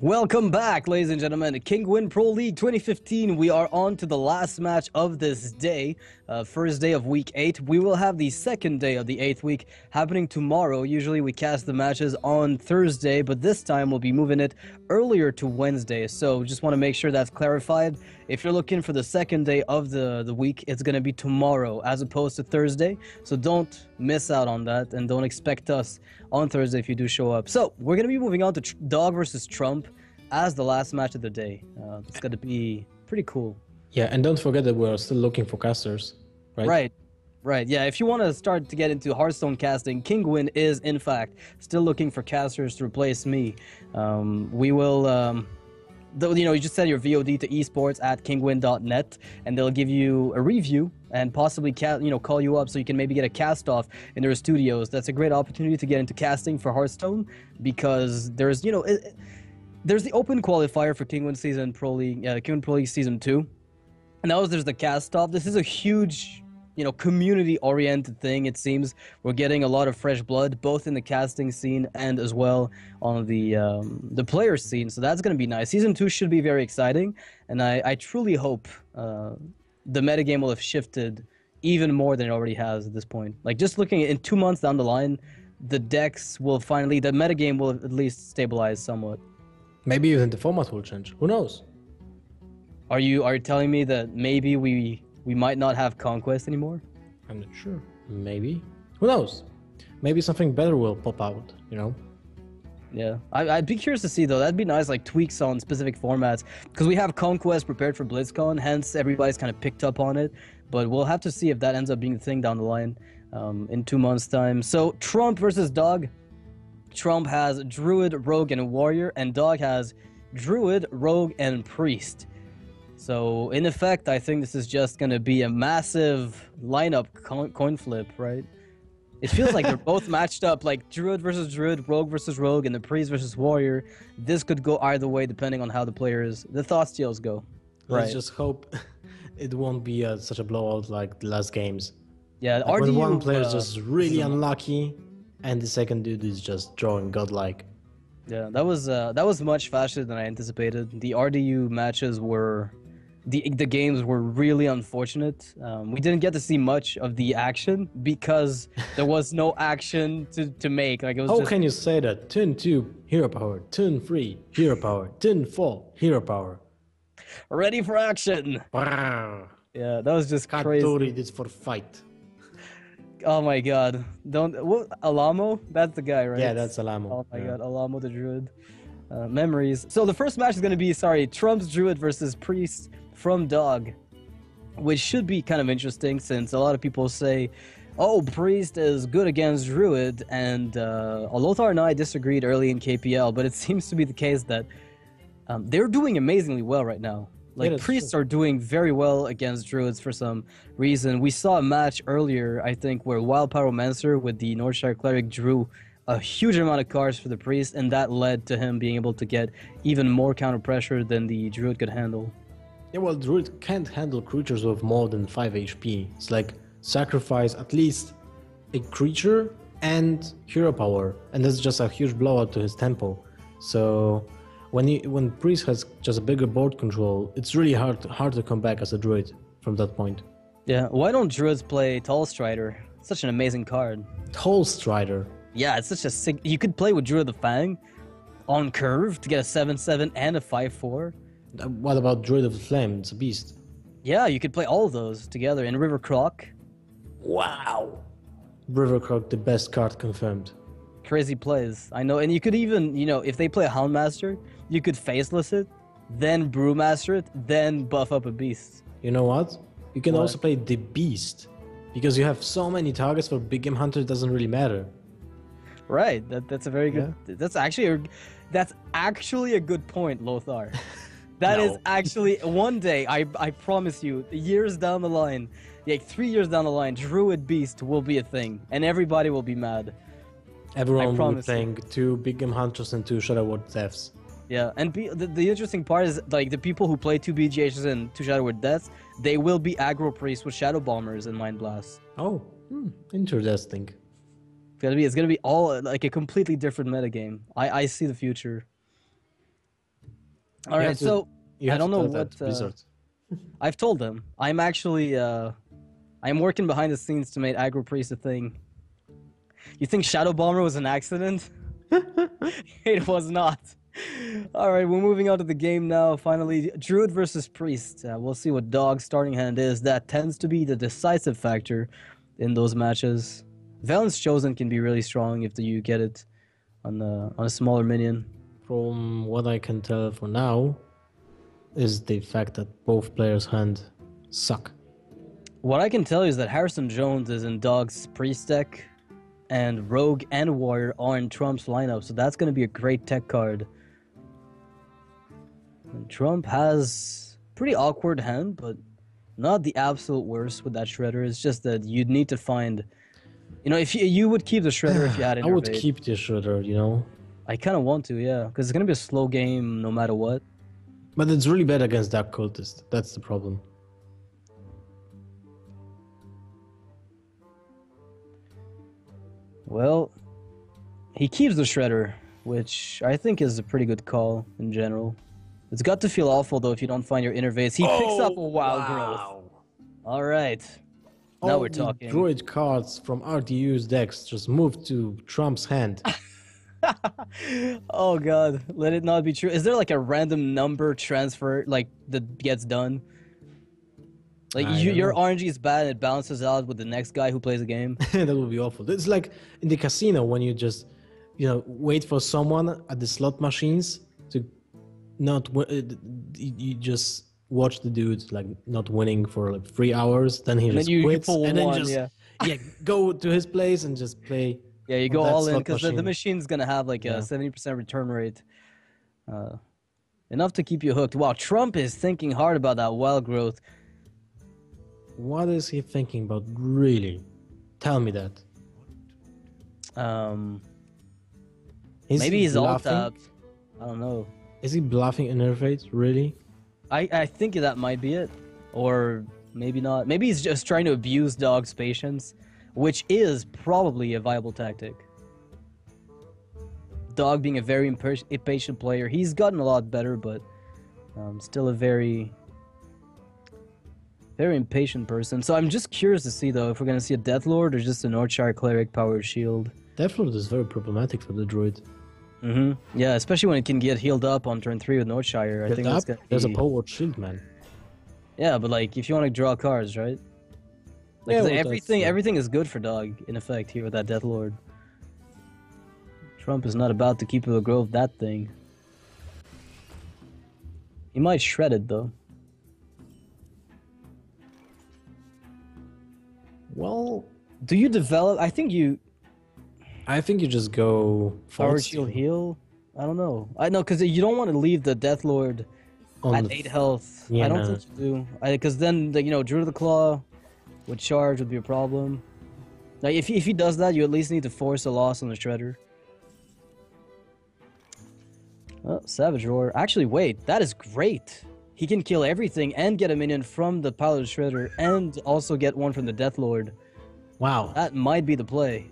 Welcome back, ladies and gentlemen, to Kinguin Pro League 2015. We are on to the last match of this day, uh, first day of week 8. We will have the second day of the 8th week happening tomorrow. Usually we cast the matches on Thursday, but this time we'll be moving it earlier to Wednesday. So just want to make sure that's clarified. If you're looking for the second day of the, the week, it's going to be tomorrow as opposed to Thursday. So don't miss out on that and don't expect us on Thursday if you do show up. So we're going to be moving on to Tr- Dog versus Trump as the last match of the day. Uh, it's going to be pretty cool. Yeah, and don't forget that we're still looking for casters, right? Right. Right, yeah. If you want to start to get into Hearthstone casting, Kinguin is, in fact, still looking for casters to replace me. Um, we will, um, you know, you just send your VOD to esports at kinguin.net, and they'll give you a review and possibly, ca- you know, call you up so you can maybe get a cast off in their studios. That's a great opportunity to get into casting for Hearthstone because there's, you know, it, there's the open qualifier for Kinguin Season Pro League, uh, Kinguin Pro League Season 2. And now there's the cast off. This is a huge, you know, community oriented thing. It seems we're getting a lot of fresh blood, both in the casting scene and as well on the um, the player scene. So that's going to be nice. Season two should be very exciting, and I, I truly hope uh, the metagame will have shifted even more than it already has at this point. Like just looking in two months down the line, the decks will finally the metagame will at least stabilize somewhat. Maybe even the format will change. Who knows? Are you are you telling me that maybe we we might not have conquest anymore? I'm not sure. Maybe. Who knows? Maybe something better will pop out, you know? Yeah, I, I'd be curious to see though. That'd be nice, like tweaks on specific formats, because we have Conquest prepared for BlizzCon. Hence, everybody's kind of picked up on it. But we'll have to see if that ends up being the thing down the line um, in two months' time. So Trump versus Dog. Trump has Druid, Rogue, and Warrior, and Dog has Druid, Rogue, and Priest. So in effect, I think this is just gonna be a massive lineup coin, coin flip, right? It feels like they're both matched up, like Druid versus Druid, Rogue versus Rogue, and the Priest versus Warrior. This could go either way depending on how the players, the thought steals go. Right. Let's just hope it won't be uh, such a blowout like the last games. Yeah, Like when one player uh, is just really unlucky and the second dude is just drawing godlike. Yeah, that was uh, that was much faster than I anticipated. The RDU matches were, the the games were really unfortunate. Um, we didn't get to see much of the action because there was no action to, to make. Like it was How just can you say that? Turn 2, hero power. Turn 3, hero power. Turn 4, hero power. ready for action. Brrr. Yeah, that was just crazy. Katori this for fight. Oh my god, don't what Alamo? That's the guy, right? Yeah, that's Alamo. Oh my Yeah. god, Alamo the Druid. Uh, memories. So the first match is going to be, sorry, Trump's Druid versus Priest from Dog, which should be kind of interesting since a lot of people say, oh, Priest is good against Druid, and uh, Lothar and I disagreed early in KPL, but it seems to be the case that um, they're doing amazingly well right now. Like priests are doing very well against druids for some reason. We saw a match earlier, I think, where Wild Pyromancer with the Northshire cleric drew a huge amount of cards for the priest, and that led to him being able to get even more counter pressure than the druid could handle. Yeah, well, Druid can't handle creatures with more than 5 HP. It's like sacrifice at least a creature and hero power, and that's just a huge blowout to his tempo. So when he, when Priest has just a bigger board control, it's really hard hard to come back as a Druid from that point. Yeah, why don't druids play Tall Strider? Such an amazing card. Tall Strider. Yeah, it's such a sick. You could play with Druid the Fang on curve to get a 7 7 and a 5 4. What about Druid of the Flame? It's a beast. Yeah, you could play all of those together in River Croc. Wow. Rivercroc, the best card confirmed. Crazy plays. I know. And you could even, you know, if they play a Houndmaster, you could faceless it, then Brewmaster it, then buff up a beast. You know what? You can What? also play the Beast. Because you have so many targets for Big Game Hunter, it doesn't really matter. Right. That, that's a very good. That's actually a, that's actually a good point, Lothar. That is No. actually one day. I I promise you, years down the line, like three years down the line, Druid Beast will be a thing, and everybody will be mad. Everyone will be promise you. playing two Big Game Hunters and two Shadow Word Deaths. Yeah, and be, the, the interesting part is like the people who play two BGHs and two Shadow Word Deaths, they will be aggro priests with Shadow Bombers and Mind Blasts. Oh, hmm, interesting. It's gonna be it's gonna be all like a completely different metagame. I I see the future. All right, to- so You I don't know what, uh, I've told them I'm actually uh, I'm working behind the scenes to make Aggro Priest a thing. You think Shadow Bomber was an accident? it was not. All right, we're moving on to the game now. Finally, Druid versus Priest. Uh, we'll see what Dog's starting hand is. That tends to be the decisive factor in those matches. Velen's Chosen can be really strong if you get it on the on a smaller minion. From what I can tell for now, is the fact that both players' hand suck. What I can tell you is that Harrison Jones is in Dog's Priest deck, and Rogue and Warrior are in Trump's lineup, so that's going to be a great tech card. And Trump has pretty awkward hand, but not the absolute worst with that Shredder. It's just that you'd need to find, you know, if you, you would keep the Shredder if you had it I would keep the shredder, you know, I kind of want to, yeah, because it's going to be a slow game no matter what. but it's really bad against that cultist. That's the problem. Well, he keeps the shredder, which I think is a pretty good call in general. It's got to feel awful though if you don't find your innervates. He picks up a oh, wild growth. All right. Now All we're the talking. Druid cards from RDU's decks just moved to Trump's hand. oh god, let it not be true. Is there like a random number transfer like that gets done? Like I you, your know. RNG is bad and it balances out with the next guy who plays the game. that would be awful. It's like in the casino when you just, you know, wait for someone at the slot machines to not. uh, You you just watch the dude like not winning for like three hours, then he And just you, you quits, pull and then one, just yeah. yeah go to his place and just play. Yeah, you go that all in because the, the machine. machine's gonna have like Yeah. a seventy percent return rate, uh, enough to keep you hooked. Wow, Trump is thinking hard about that wild growth. What is he thinking about? Really? Tell me that. Um, Is maybe he he's all bluffing? tapped. I don't know. Is he bluffing Innervate? Really? I I think that might be it, or maybe not. Maybe he's just trying to abuse Dog's patience, which is probably a viable tactic. Dog being a very impatient player, he's gotten a lot better, but um, still a very, very impatient person. So I'm just curious to see though if we're gonna see a Death Lord or just a Northshire Cleric Power shield. Deathlord is very problematic for the druid. hmm Yeah, especially when it can get healed up on turn three with Northshire. I Get think up, that's gonna There's a power shield, man. Yeah, but like if you want to draw cards, right? Like Yeah, well, everything, uh, everything is good for dog in effect here with that Death Lord. Trump is not about to keep the grove that thing. He might shred it though. Well, Do you develop? I think you I think you just go Power Word: Shield heal. I don't know. I know because you don't want to leave the Death Lord on at eight health. Yeah, I don't no. think you do. Because then the, you know Drew the Claw would charge would be a problem. Like if he, if he does that, you at least need to force a loss on the Shredder. Oh, Savage Roar. Actually, wait, that is great. He can kill everything and get a minion from the Pilot Shredder and also get one from the Death Lord. Wow. That might be the play.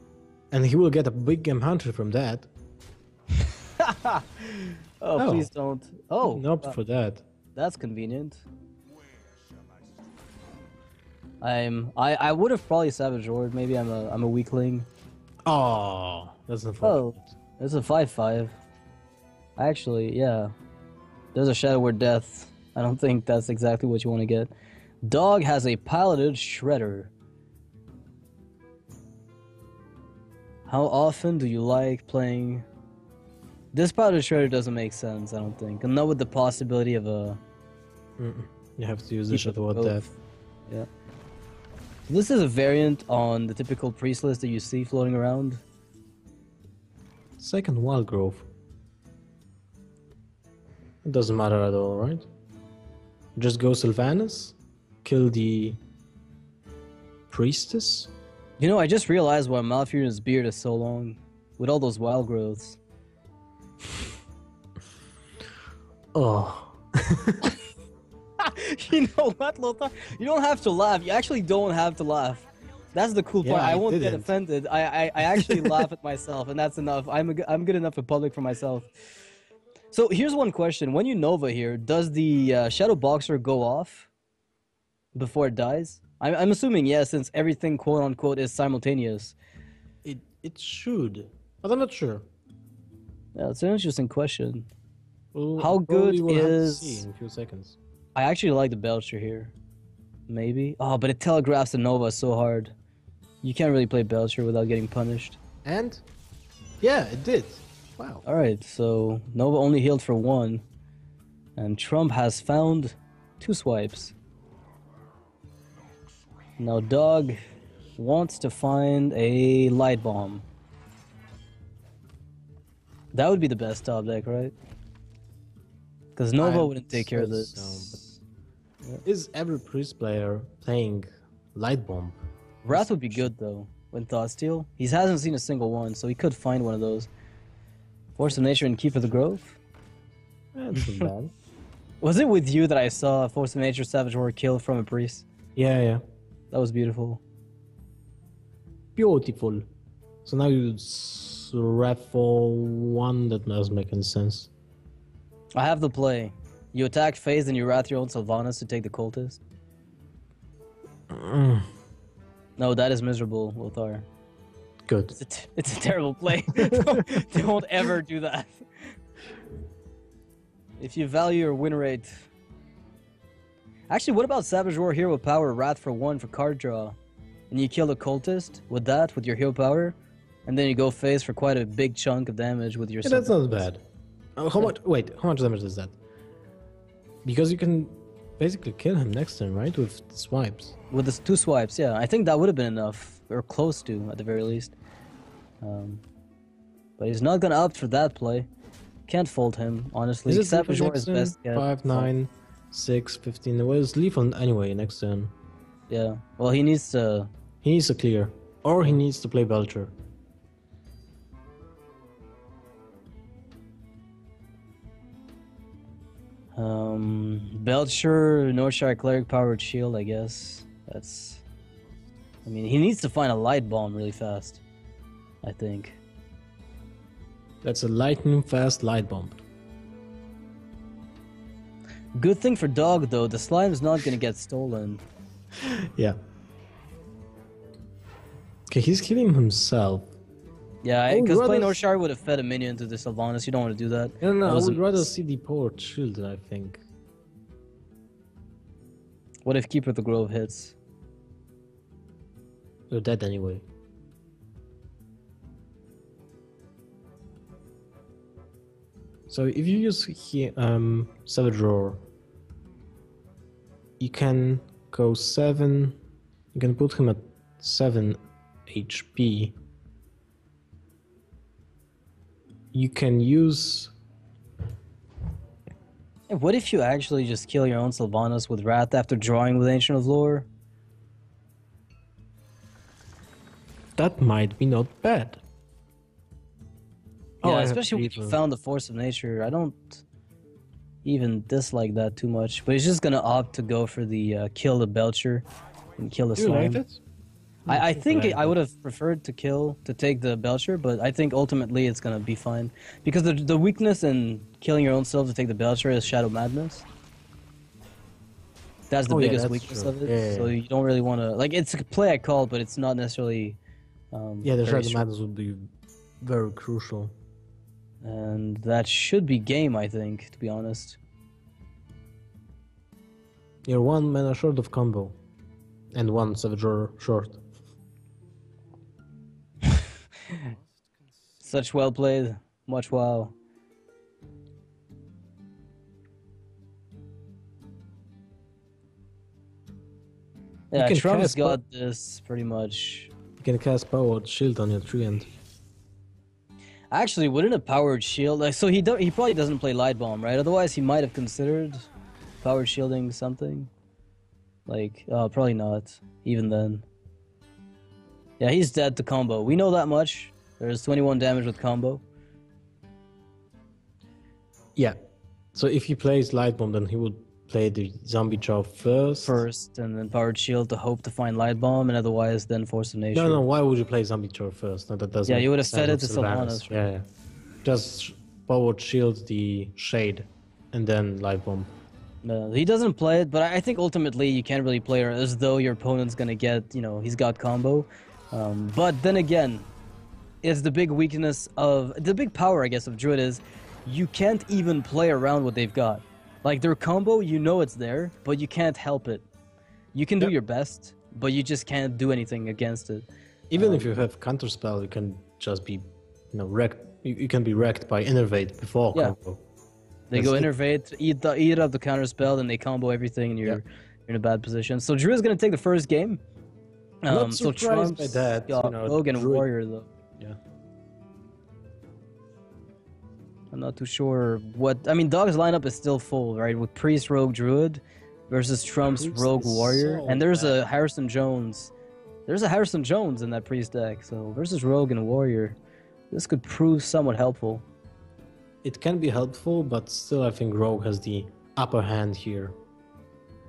And he will get a big game hunter from that. Oh, Oh. please don't. Oh, Nope uh, for that. That's convenient. I'm I, I would have probably Savage Roared. Maybe I'm a I'm a weakling. Oh, that's Oh, unfortunate. it's a five five. Actually, yeah. There's a Shadow Word Death. I don't think that's exactly what you want to get. Dog has a piloted shredder. How often do you like playing? This piloted shredder doesn't make sense. I don't think, and not with the possibility of a Mm-mm. You have to use the Shadow both. Death. Yeah. This is a variant on the typical priest list that you see floating around. Second Wild growth. It doesn't matter at all, right? Just go Sylvanas, kill the priestess. You know, I just realized why Malfurion's beard is so long, with all those wild growths. Oh, you know what, Lothar? You don't have to laugh. You actually don't have to laugh. That's the cool part. Yeah, I, I won't get didn't. offended. I, I, I actually laugh at myself, and that's enough. I'm, a, I'm good enough in public for myself. So here's one question: When you Nova here, does the uh, Shadow Boxer go off before it dies? I'm, I'm assuming yes, since everything quote unquote is simultaneous. It it should, but I'm not sure. Yeah, it's an interesting question. We'll- How good we'll have to is- see in a few seconds? I actually like the Belcher here. Maybe. Oh, but it telegraphs the Nova so hard. You can't really play Belcher without getting punished. And yeah, it did. Wow. Alright, so Nova only healed for one. And Trump has found two swipes. Now Dog wants to find a light bomb. That would be the best top deck, right? Because Nova I wouldn't take care of this. so, Is every priest player playing light bomb? Wrath would be good though. When Thought Steal, he hasn't seen a single one, so he could find one of those. Force of Nature and Keeper of the Grove. That's not bad. Was it with you that I saw Force of Nature Savage Roar kill from a priest? Yeah, yeah. That was beautiful. Beautiful. So now you for one that doesn't make any sense. I have the play. You attack phase and you wrath your own Sylvanas to take the cultist. Mm, No, that is miserable, Lothar. Good. It's a, t- it's a terrible play. Don't ever do that. If you value your win rate. Actually, what about Savage Roar Hero Power Wrath for one for card draw? And you kill the cultist with that, with your hero power, and then you go face for quite a big chunk of damage with your. Yeah, not bad. Uh, how much? Wait, how much damage is that? Because you can basically kill him next turn, right? With the swipes. With the two swipes, yeah. I think that would have been enough, or close to, at the very least. Um, but he's not gonna opt for that play. Can't fault him, honestly. Is it Savage lethal War is next best. yeah. 5, 9, 6, 15. Well, it's lethal anyway next turn. Yeah. Well, he needs to. He needs to clear. Or he needs to play Belcher. Um, Belcher, Northshire Cleric, Power Word: Shield, I guess. That's. I mean, he needs to find a light bomb really fast. I think. That's a lightning fast light bomb. Good thing for Dog, though, the slime's not gonna get stolen. Yeah. Okay, he's killing himself. Yeah, because playing rather- Northshire would have fed a minion to the Sylvanas. You don't want to do that. No, no, That I would rather see the port shield, I think. What if Keeper of the Grove hits? You're dead anyway. So if you use he, um, Savage Roar, you can go 7, you can put him at 7 HP. You can use What if you actually just kill your own Sylvanas with Wrath after drawing with Ancient of Lore? that might be not bad. Yeah, have especially when you found the Force of Nature. I don't even dislike that too much, but he's just gonna opt to go for the uh, kill the Belcher and kill the you slime. like? I, I think I would have preferred to kill to take the Belcher, but I think ultimately it's gonna be fine because the the weakness in killing your own self to take the Belcher is Shadow Madness. That's the Oh, yeah, biggest that's weakness true. of it. Yeah, yeah, so yeah. you don't really want to like it's a play I called, but it's not necessarily. Um, Yeah, the Shadow. Madness would be very crucial. and that should be game. I think, to be honest. You're one mana short of combo, and one Savage short. Such well played, much wow. Yeah, can Trump's cast got this pretty much. You can cast Power Word: Shield on your tree end. Actually, wouldn't a Power Word: Shield like so he do, he probably doesn't play light bomb, right? Otherwise, he might have considered powered shielding something. Like, uh, probably not. Even then. Yeah, he's dead to combo. We know that much. There's 21 damage with combo. Yeah. So if he plays Light Bomb, then he would play the Zombie Chow first. first and then Power Word: Shield to hope to find light bomb and otherwise then force of nature. No, no. Why would you play Zombie Chow first? No, that doesn't. Yeah, you would have fed it to Sylvanas, Yeah, yeah. Just Power Word: Shield the shade, and then Light bomb. No, he doesn't play it, but I I think ultimately you can't really play her as though your opponent's gonna get, you know, he's got combo. Um, but then again, it's the big weakness of the big power, I guess, of Druid is you can't even play around what they've got. Like their combo, you know it's there, but you can't help it. You can do Yep. your best, but you just can't do anything against it. Even if Um, you have counter spell, you can just be, you know, wrecked. You, you can be wrecked by innervate before Yeah. combo. They That's go innervate, eat the eat up the counter spell, then they combo everything, and you're you're in a bad position. So Drew is gonna take the first game. I'm not Um, so surprised by that, got you know, Rogue and Druid- Warrior though. Yeah. I'm not too sure what. I mean, Dog's lineup is still full, right? With Priest, Rogue, Druid versus Trump's Rogue, Warrior, so and there's a. Harrison Jones. There's a Harrison Jones in that Priest deck, so versus Rogue and Warrior, this could prove somewhat helpful. It can be helpful, but still, I think Rogue has the upper hand here.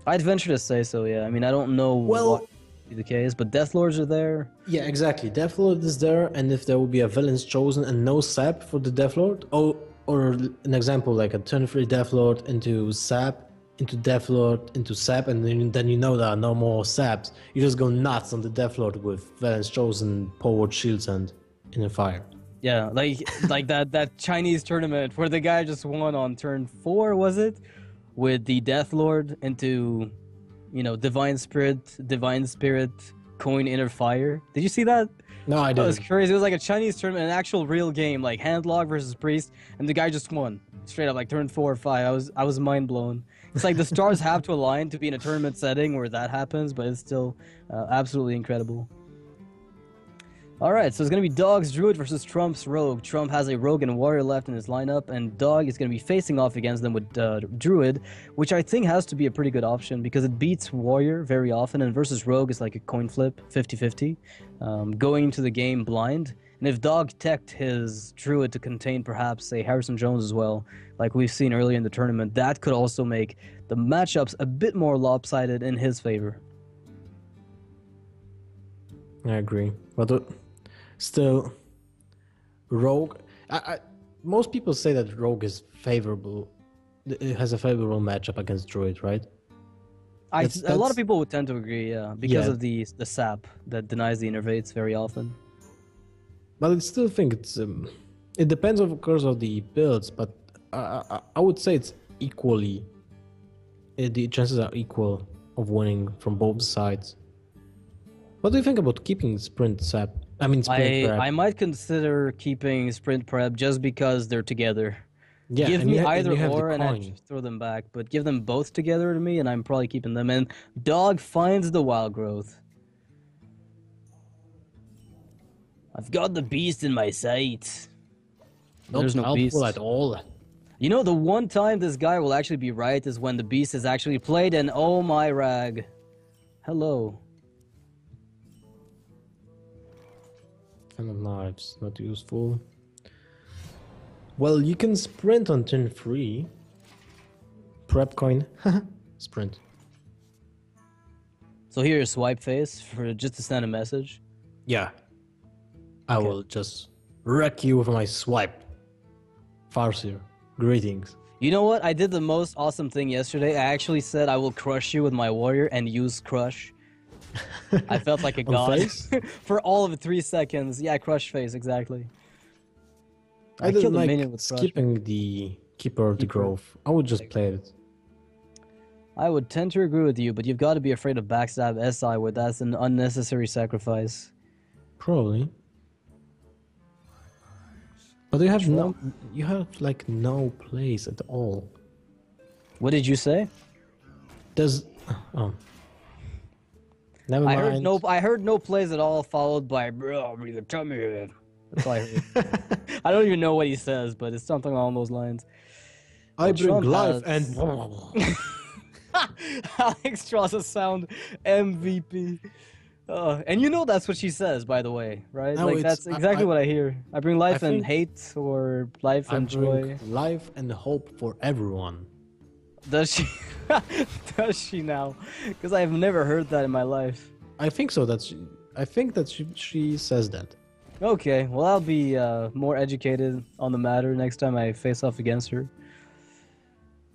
I'd venture to say so. Yeah, I mean, I don't know Well- what be the case, but Death Lords are there. Yeah, exactly. Death Lord is there, and if there will be a Velen's Chosen and no sap for the Deathlord, or or an example like a turn three Death Lord into sap, into Death Lord, into sap, and then, then you know there are no more saps. You just go nuts on the Death Lord with Velen's Chosen, powered shields, and in a fire. Yeah, like like that that Chinese tournament where the guy just won on turn four, was it? With the Death Lord into, you know, Divine Spirit, Divine Spirit, Coin Inner Fire. Did you see that? No, I That was didn't. crazy. It was like a Chinese tournament, an actual real game, like Handlock versus Priest, and the guy just won straight up, like turn four or five. I was I was mind blown. It's like the stars have to align to be in a tournament setting where that happens, but it's still uh, absolutely incredible. All right, so it's gonna be Dog's Druid versus Trump's Rogue. Trump has a Rogue and Warrior left in his lineup, and Dog is gonna be facing off against them with uh, Druid, which I think has to be a pretty good option because it beats Warrior very often, and versus Rogue is like a coin flip, 50-50, um, going into the game blind. And if Dog teched his Druid to contain perhaps a Harrison Jones as well, like we've seen earlier in the tournament, that could also make the matchups a bit more lopsided in his favor. I agree, but uh, still, Rogue. I, I, most people say that Rogue is favorable. It has a favorable matchup against Druid, right? I, That's- a lot of people would tend to agree, yeah, because Yeah. of the the sap that denies the innervates very often. But I still think it's. Um, it depends, of course, on the builds, but I, I, I would say it's equally. uh, the chances are equal of winning from both sides. What do you think about keeping sprint sap? I mean, sprint I prep. I might consider keeping sprint prep just because they're together. yeah, give and me you ha- and either have the or and I throw them back, but give them both together to me, and I'm probably keeping them. And dog finds the wild growth. I've got the beast in my sight. Not There's no beast. at all. You know, the one time this guy will actually be right is when the beast is actually played, and oh my rag. Hello. Of knives, not useful. Well, you can sprint on turn three. Prep coin. sprint. So here is swipe face for just to send a message. Yeah. I Okay. will just wreck you with my swipe. Farseer, greetings. You know what? I did the most awesome thing yesterday. I actually said I will crush you with my warrior and use crush. I felt like a god face? for all of three seconds. Yeah, crush face exactly. I, I didn't like minion with Crush. skipping the Keeper of the. Grove. I would just play it. I would tend to agree with you, but you've got to be afraid of backstab SI with that's an unnecessary sacrifice. Probably. But you have no, you have like no place at all. What did you say? Does, oh, never I heard no. I heard no plays at all, followed by bro. breathe, Tell me. That's all I heard. I don't even know what he says, but it's something along those lines. I But bring Trump life has- and. Alex draws a sound MVP. Uh, and you know that's what she says, by the way, right? No, like that's exactly I- what I hear. I bring life and hate, or life I and joy. life and hope for everyone. Does she? Does she now? Because I have never heard that in my life. I think so. That's. I think that she, she says that. Okay, well I'll be uh, more educated on the matter next time I face off against her.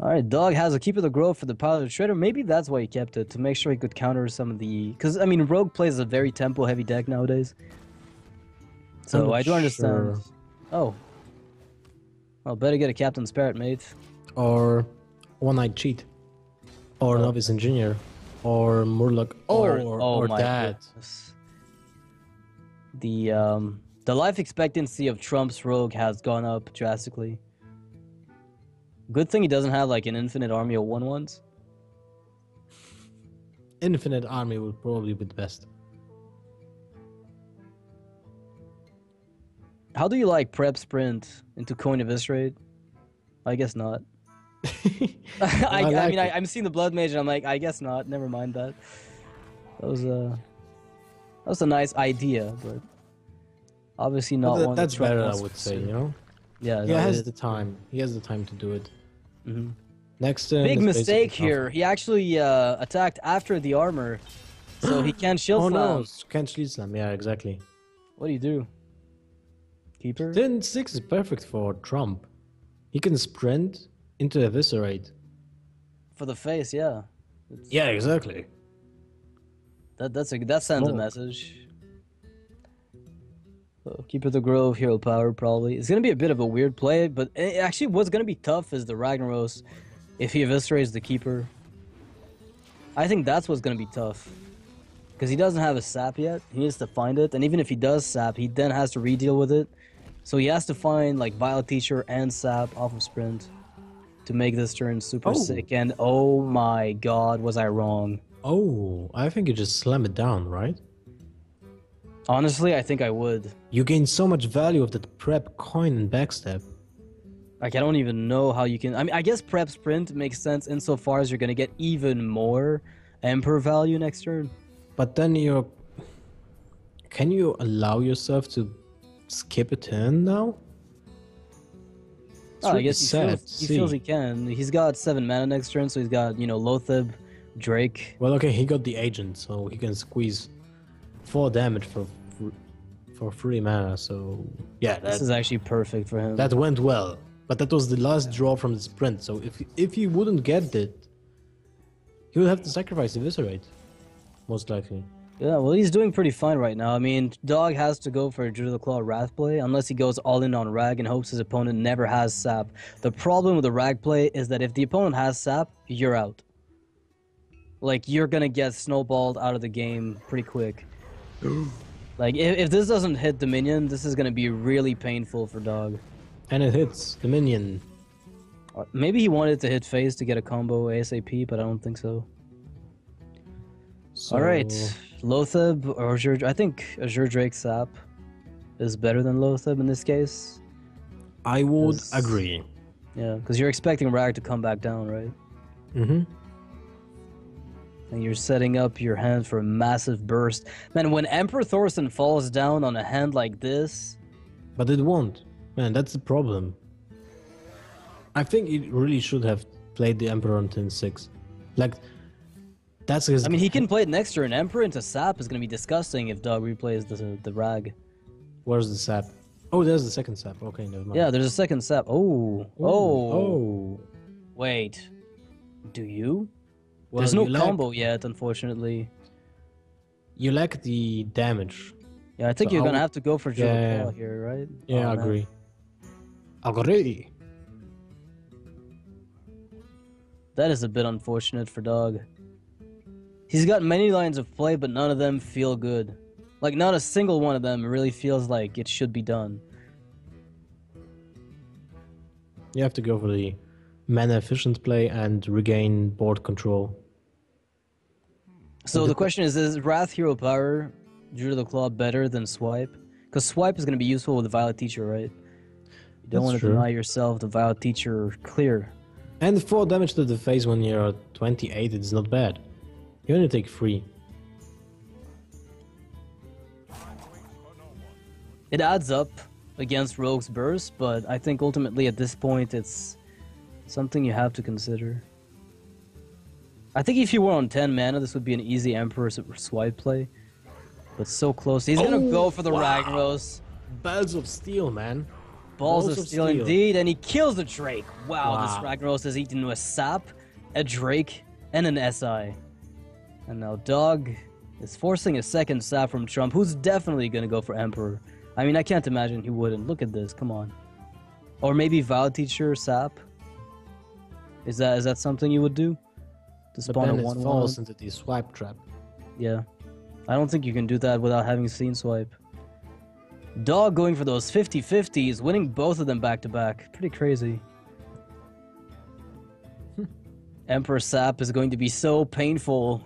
All right, Dog has a Keeper of the Grove for the pilot shredder. Maybe that's why he kept it to make sure he could counter some of the. Because I mean, Rogue plays a very tempo heavy deck nowadays. So I do understand. sure. Oh. Well, better get a Captain Spirit, mate. Or One Night Cheat. Or Oh. Novice Engineer. Or Murloc. Or, or, oh my that. goodness. The um the life expectancy of Trump's rogue has gone up drastically. Good thing he doesn't have like an infinite army of one ones. Infinite Army would probably be the best. How do you like prep sprint into coin eviscerate? I guess not. I, I, like mean, I, it. I'm seeing the blood mage and I'm like, I guess not. Never mind that. That was a that was a nice idea, but obviously not But that- one. that's better, I would say, you know? Yeah, He no, it has is. the time. He has the time to do it. Mhm. Next turn. Big mistake here. He actually uh, attacked after the armor, so he can't shield Oh slam. no, can't shield slam. Yeah, exactly. What do you do? Keeper? Then six is perfect for Trump. He can sprint into eviscerate. For the face, yeah. Yeah, exactly. That that's a that sends a message. So, Keeper of the Grove, Hero Power, probably. It's gonna be a bit of a weird play, but it, actually, what's gonna be tough is the Ragnaros. If he eviscerates the Keeper, I think that's what's gonna be tough. Because he doesn't have a sap yet. He needs to find it, and even if he does sap, he then has to re-deal with it. So he has to find like Violet Teacher and sap off of sprint to make this turn super Oh. sick. And oh my god, was I wrong? Oh, I think you just slam it down, right? Honestly, I think I would. You gain so much value of that prep coin and backstab. Like I don't even know how you can. I mean, I guess prep sprint makes sense insofar as you're gonna get even more emperor value next turn. But then you're. Can you allow yourself to skip a turn now? Oh, I guess he sad feels, he feels he can. He's got seven mana next turn, so he's got you know Loatheb, Drake. Well, okay, he got the agent, so he can squeeze four damage for for free mana. So yeah, This is actually perfect for him. that went well. But that was the last draw from the sprint. So if if he wouldn't get it, he would have to sacrifice eviscerate, most likely. Yeah, well, he's doing pretty fine right now. I mean, Dog has to go for a of the Claw Wrath play unless he goes all in on Rag and hopes his opponent never has Sap. The problem with the Rag play is that if the opponent has Sap, you're out. Like, you're gonna get snowballed out of the game pretty quick. like, if, if this doesn't hit Dominion, this is gonna be really painful for Dog. And it hits the minion. Uh, maybe he wanted to hit phase to get a combo ASAP, but I don't think so. So, All Loatheb or Azure. I think Azure Drake Sap is better than Loatheb in this case. I would agree. Yeah, because you're expecting Rag to come back down, right? Mm-hmm. And you're setting up your hand for a massive burst. Man, when Emperor Thaurissan falls down on a hand like this, But it won't. Man, that's the problem. I think it really should have played the Emperor on turn 6. Like, that's his. I mean, he can play it next an Emperor into Sap is going to be disgusting if Dog replays the, the Rag. Where's the sap? Oh, there's the second sap. Okay, never mind. Yeah, there's a second Sap. Oh, Ooh, oh, Oh. wait. Do you? Well, There's no you lack- combo yet, unfortunately. You lack the damage. Yeah, I think So you're gonna have to go for Joe Yeah. Here, right? Yeah, Oh, I agree. Agree. That is a bit unfortunate for Dog. He's got many lines of play, but none of them feel good. Like, not a single one of them really feels like it should be done. You have to go for the mana efficient play and regain board control. So the question is: Is Wrath Hero Power Druid of the Claw better than Swipe? Because Swipe is going to be useful with the Violet Teacher, right? You don't want to deny yourself the Violet Teacher clear. And 4 damage to the face when you're at 28, it's not bad. You only take 3. It adds up against Rogue's Burst, but I think ultimately at this point it's something you have to consider. I think if you were on 10 mana, this would be an easy Emperor's swipe play. But so close. He's gonna Oh, go for the oh, wow. Ragnaros. Bells of Steel, man. Balls, Balls of of steel, steel. indeed, and he kills a Drake. Wow, this Wow. Ragnaros has eaten a sap, a Drake, and an SI. And now Dog is forcing a second sap from Trump, who's definitely gonna go for Emperor. I mean, I can't imagine he wouldn't. Look at this, come on. Or maybe Vow Teacher sap. Is that is that something you would do? To But spawn then a it one falls one? into the swipe trap. Yeah. I don't think you can do that without having seen swipe. Dog going for those 50-50s, winning both of them back to back. Pretty crazy. Emperor Sap is going to be so painful.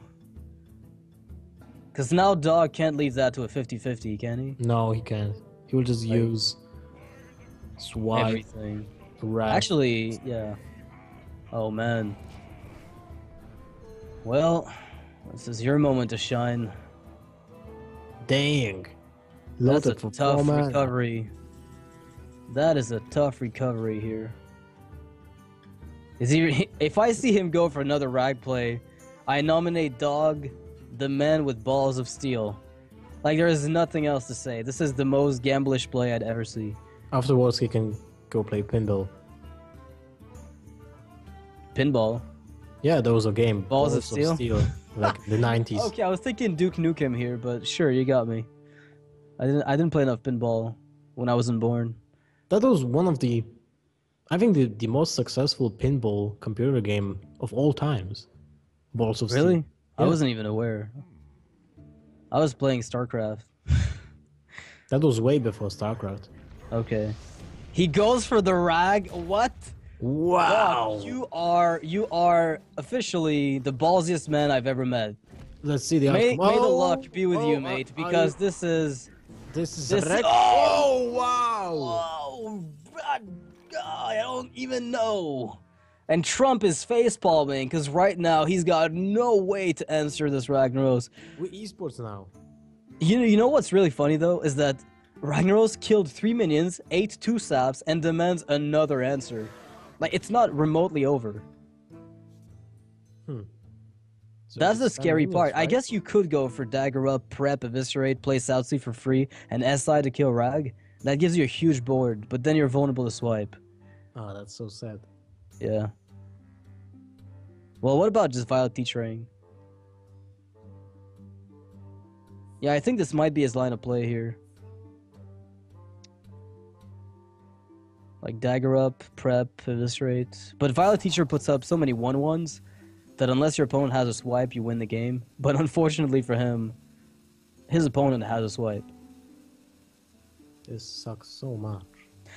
Because now Dog can't leave that to a 50-50, can he? No, he can't. He will just use swipe, Everything. Actually, yeah. Oh man. Well, this is your moment to shine. dang. That's a tough recovery. That is a tough recovery here. Is he? If I see him go for another rag play, I nominate Dog, the man with balls of steel. Like there is nothing else to say. This is the most gamblish play I'd ever see. Afterwards, he can go play pinball. Pinball. Yeah, there was a game. Balls of Steel? like the 90s. Okay, I was thinking Duke Nukem here, but sure, you got me. I didn't. I didn't play enough pinball when I wasn't born. That was one of the, I think, the, the most successful pinball computer game of all times. Balls of Really? Steel. I Yeah. wasn't even aware. I was playing StarCraft. That was way before StarCraft. Okay. He goes for the rag. What? Wow! you are you are officially the ballsiest man I've ever met. Let's see the May, may the Oh, luck be with oh, you, mate, because you- this is this is this. wreck- oh! oh, wow! Oh, Whoa! God, I don't even know. And Trump is face palming because right now he's got no way to answer this Ragnaros. We esports now. You know, you know what's really funny though is that Ragnaros killed three minions, ate two saps, and demands another answer. Like it's not remotely over. Hmm. So That's the scary part. I guess you could go for dagger up, prep, eviscerate, play Southsea for free, and SI to kill Rag. That gives you a huge board, but then you're vulnerable to swipe. Oh, that's so sad. Yeah. Well, what about just Violet Teachering? Yeah, I think this might be his line of play here. Like dagger up, prep, eviscerate. But Violet Teacher puts up so many one ones that unless your opponent has a swipe, you win the game. But unfortunately for him, his opponent has a swipe. This sucks so much.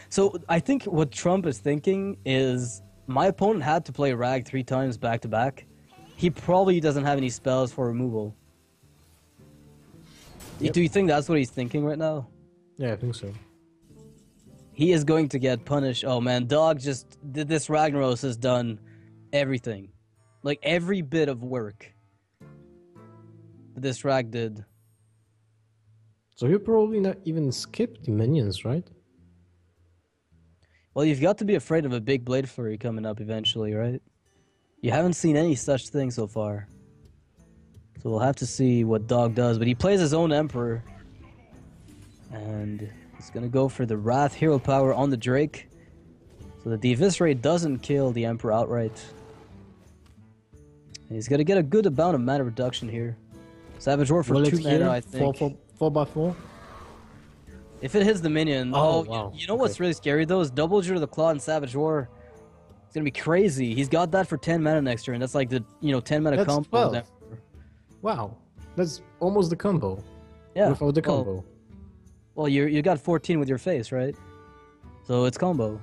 So I think what Trump is thinking is my opponent had to play Rag three times back to back. He probably doesn't have any spells for removal. Yep. Do you think that's what he's thinking right now? Yeah, I think so. He is going to get punished. Oh man, Dog just did this Ragnaros has done everything. Like every bit of work that this Rag did. So you probably not even skip the minions, right? Well, you've got to be afraid of a big Blade Flurry coming up eventually, right? You haven't seen any such thing so far. So we'll have to see what Dog does. But he plays his own Emperor. And he's going to go for the Wrath Hero Power on the Drake. So that the Eviscerate doesn't kill the Emperor outright. And he's going to get a good amount of mana reduction here. Savage Roar for two mana, I think. four, four by four? If it hits the minion, Oh, oh, wow. you know what's Okay. really scary though is double Druid of the Claw and Savage Roar. It's gonna be crazy. He's got that for ten mana next turn. That's like the you know ten mana That's combo. 12. that- Wow. That's almost the combo. Yeah. Without the well- combo. Well, you you got fourteen with your face, right? So it's combo.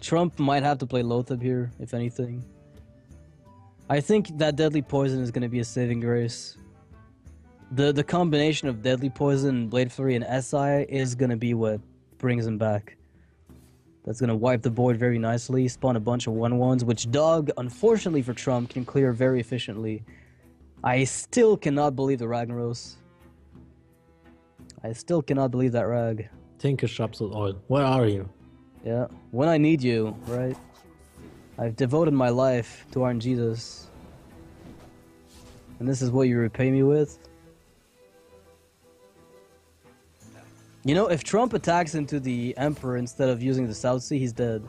Trump might have to play Loatheb here, if anything. I think that deadly poison is going to be a saving grace. The the combination of deadly poison, blade flurry, and SI is going to be what brings him back. That's going to wipe the board very nicely, spawn a bunch of one ones, which Dog, unfortunately for Trump, can clear very efficiently. I still cannot believe the Ragnaros. I still cannot believe that rag. Tinker's Sharpsword Oil. Where are you? Yeah, when I need you, right? I've devoted my life to our Jesus. And this is what you repay me with? You know, if Trump attacks into the Emperor instead of using the South Sea, he's dead.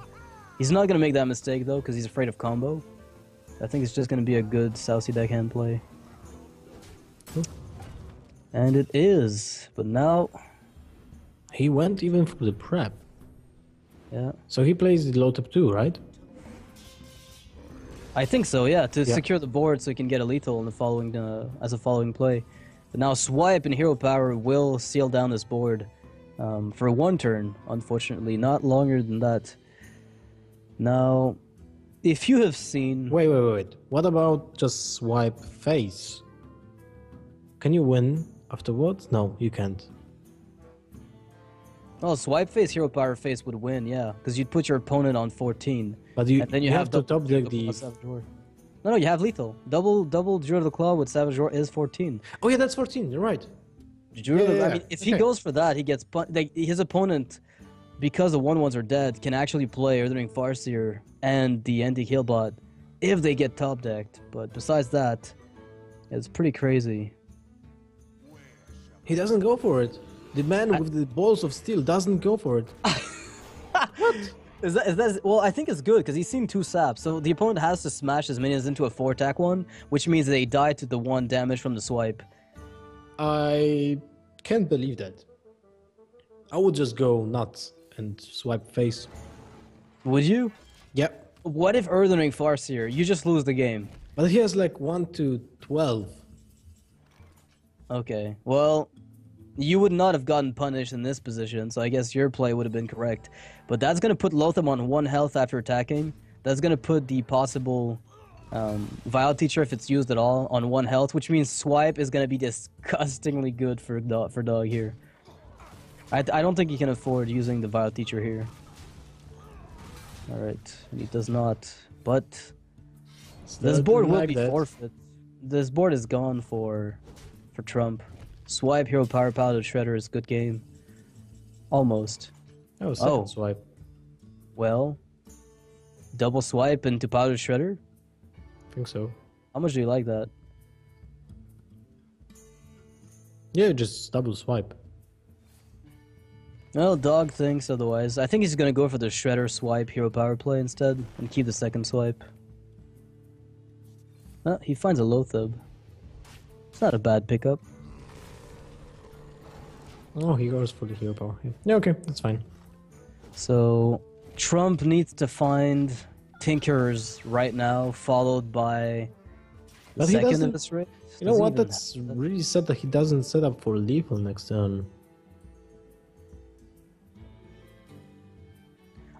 He's not gonna make that mistake though, because he's afraid of combo. I think it's just gonna be a good South Sea deckhand play. And it is, but now, He went even for the prep. yeah, So he plays the low top two, right? I think so. Yeah, to Yeah. secure the board so he can get a lethal in the following uh, as a following play. But now swipe and hero power will seal down this board um, for one turn. Unfortunately, not longer than that. Now, if you have seen, Wait, wait, wait, wait. What about just swipe face? Can you win afterwards? No, you can't. Oh, swipe face, hero power face would win. Yeah, because you'd put your opponent on 14, But you, and then you, have, to double top deck the. of Savage Roar. No, no, you have lethal. Double, double Druid of the Claw with Savage Roar is 14. Oh yeah, that's 14. You're right. Druid of the- Yeah, I mean, yeah. if he goes for that, he gets pun- like, his opponent, because the one ones are dead, can actually play Earthen Ring Farseer and the Antique Healbot if they get top decked. But besides that, it's pretty crazy. He doesn't go for it. The man with the balls of steel doesn't go for it. Is that, is that well? I think it's good because he's seen two saps, so the opponent has to smash his minions into a four attack one, which means they die to the one damage from the swipe. I can't believe that. I would just go nuts and swipe face. Would you? Yep. What if Earthen Ring Farseer? You just lose the game. But he has like 1 to 12. Okay. Well, you would not have gotten punished in this position, so I guess your play would have been correct. But that's going to put Loatheb on one health after attacking. That's going to put the possible um, Violet Teacher, if it's used at all, on one health, which means Swipe is going to be disgustingly good for dog, for dog here. I, I don't think he can afford using the Violet Teacher here. Alright, he does not. But this board will like be that. forfeit. This board is gone for for Trump. Swipe, hero power, Piloted, shredder is good game. Almost. Oh, second Oh. swipe. Well, double swipe into Piloted shredder. I think so. How much do you like that? Yeah, just double swipe. Well, dog thinks otherwise. I think he's gonna go for the shredder swipe hero power play instead and keep the second swipe. Ah, he finds a Loatheb. It's not a bad pickup. Oh, he goes for the hero power. Yeah, okay, that's fine. So Trump needs to find Tinkers right now, followed by the But he second in this race. You know Does what? That's really sad that he doesn't set up for lethal next turn.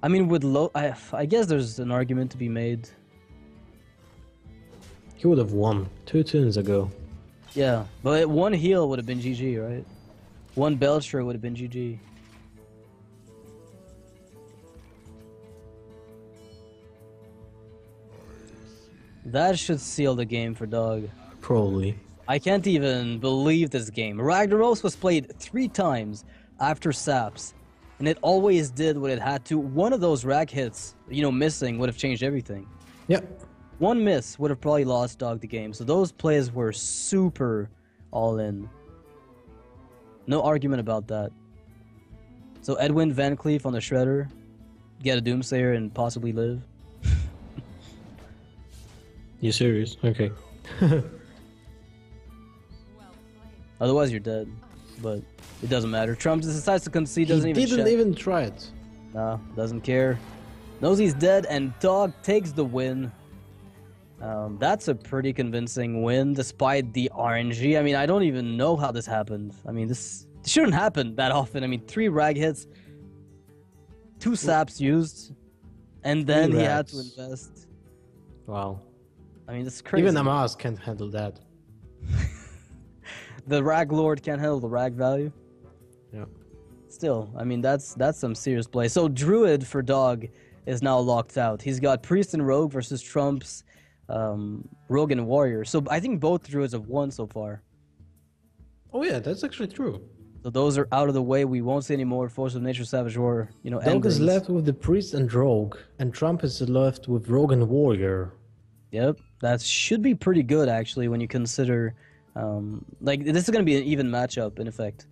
I mean, with low, I, I guess there's an argument to be made. He would have won two turns ago. Yeah, but one heal would have been GG, right? One Belcher would have been GG. That should seal the game for Dog. Probably. I can't even believe this game. Ragnaros was played three times after Saps, and it always did what it had to. One of those rag hits, you know, missing would have changed everything. Yep. One miss would have probably lost Dog the game. So those plays were super all in. No argument about that. So Edwin VanCleef on the Shredder, get a Doomsayer and possibly live. You serious? Okay. Otherwise, you're dead. But it doesn't matter. Trump decides to concede. Doesn't he even didn't check. even try it. Nah, doesn't care. Knows he's dead, and Dog takes the win. Um, that's a pretty convincing win, despite the RNG. I mean, I don't even know how this happened. I mean, this shouldn't happen that often. I mean, three rag hits, two saps used, and then he had to invest. Wow. I mean, it's crazy. Even Amaz can't handle that. the rag lord can't handle the rag value. Yeah. Still, I mean that's that's some serious play. So Druid for Dog is now locked out. He's got Priest and Rogue versus Trump's um, Rogue and Warrior. So I think both Druids have won so far. Oh yeah, that's actually true. So those are out of the way. We won't see any more Force of Nature Savage Roar. You know, Dog is left with the priest and rogue, and Trump is left with rogue and warrior. Yep, That should be pretty good actually when you consider, um, like this is going to be an even matchup in effect.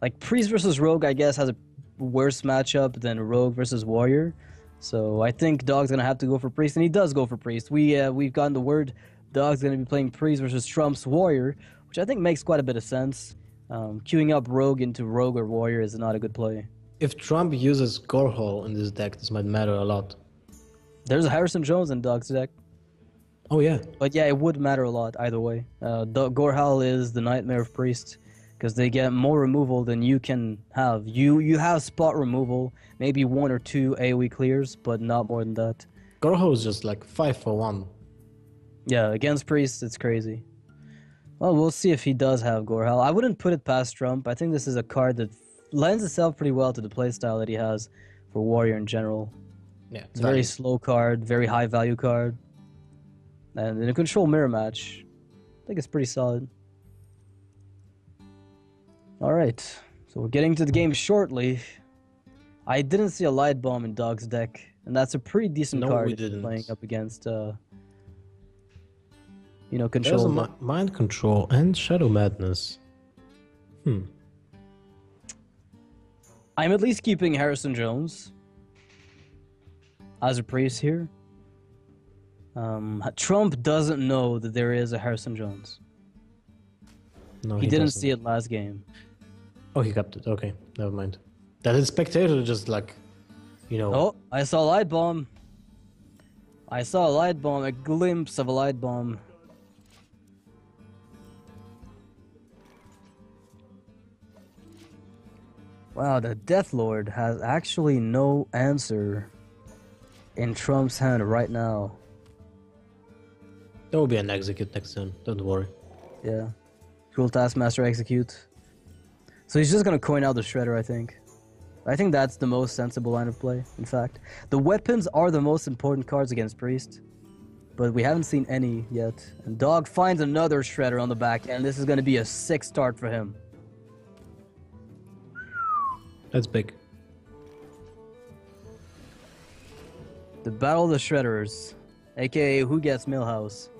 Like Priest versus Rogue, I guess, has a worse matchup than Rogue versus Warrior. So I think Dog's gonna have to go for Priest, and he does go for Priest. We uh, we've gotten the word Dog's gonna be playing Priest versus Trump's Warrior, which I think makes quite a bit of sense. Um, queuing up Rogue into Rogue or Warrior is not a good play. If Trump uses Gorehowl in this deck, this might matter a lot. There's a Harrison Jones in Dog's deck. Oh yeah. But yeah, it would matter a lot either way. Uh, Gorehowl is the Nightmare of Priest because they get more removal than you can have. You you have spot removal, maybe one or two AoE clears, but not more than that. Gorehowl is just like five for one. Yeah, against Priest, it's crazy. Well, we'll see if he does have Gorehowl. I wouldn't put it past Trump. I think this is a card that lends itself pretty well to the playstyle that he has for Warrior in general. Yeah, it's a very slow card, very high value card. And in a control mirror match, I think it's pretty solid. All right, so we're getting to the game shortly. I didn't see a light bomb in Dog's deck, and that's a pretty decent no, card playing up against, uh, you know, control. There's a mind control and shadow madness. Hmm. I'm at least keeping Harrison Jones as a priest here. Um, Trump doesn't know that there is a Harrison Jones. No, he, he didn't doesn't. see it last game. Oh, he kept it. Okay, never mind. That is spectator just like, you know. Oh, I saw a light bomb. I saw a light bomb, a glimpse of a light bomb. Wow, the Death Lord has actually no answer in Trump's hand right now. There will be an execute next turn. Don't worry. Yeah. Cruel Taskmaster execute. So he's just gonna coin out the Shredder, I think. I think that's the most sensible line of play, in fact. The weapons are the most important cards against Priest. But we haven't seen any yet. And Dog finds another Shredder on the back end. This is gonna be a sick start for him. That's big. The Battle of the Shredders, aka Who Gets Millhouse.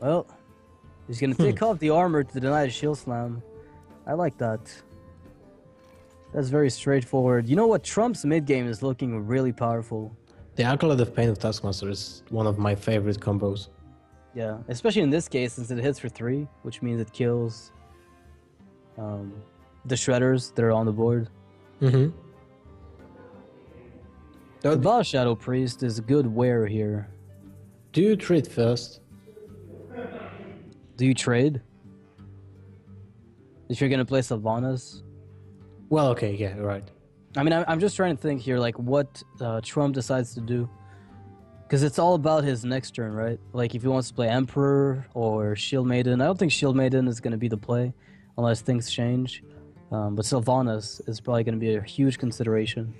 Well, he's gonna take off the armor to deny the shield slam. I like that. That's very straightforward. You know what? Trump's mid game is looking really powerful. The Acolyte of Pain of Taskmaster is one of my favorite combos. Yeah, especially in this case since it hits for three, which means it kills um, the shredders that are on the board. Mm-hmm. The Boss Shadow Priest is a good wear here. Do you trade first? Do you trade? If you're gonna play Sylvanas? Well, okay, yeah, right. I mean, I'm I'm just trying to think here, like what uh, Trump decides to do, because it's all about his next turn, right? Like if he wants to play Emperor or Shield Maiden, I don't think Shield Maiden is gonna be the play, unless things change. Um, but Sylvanas is probably gonna be a huge consideration.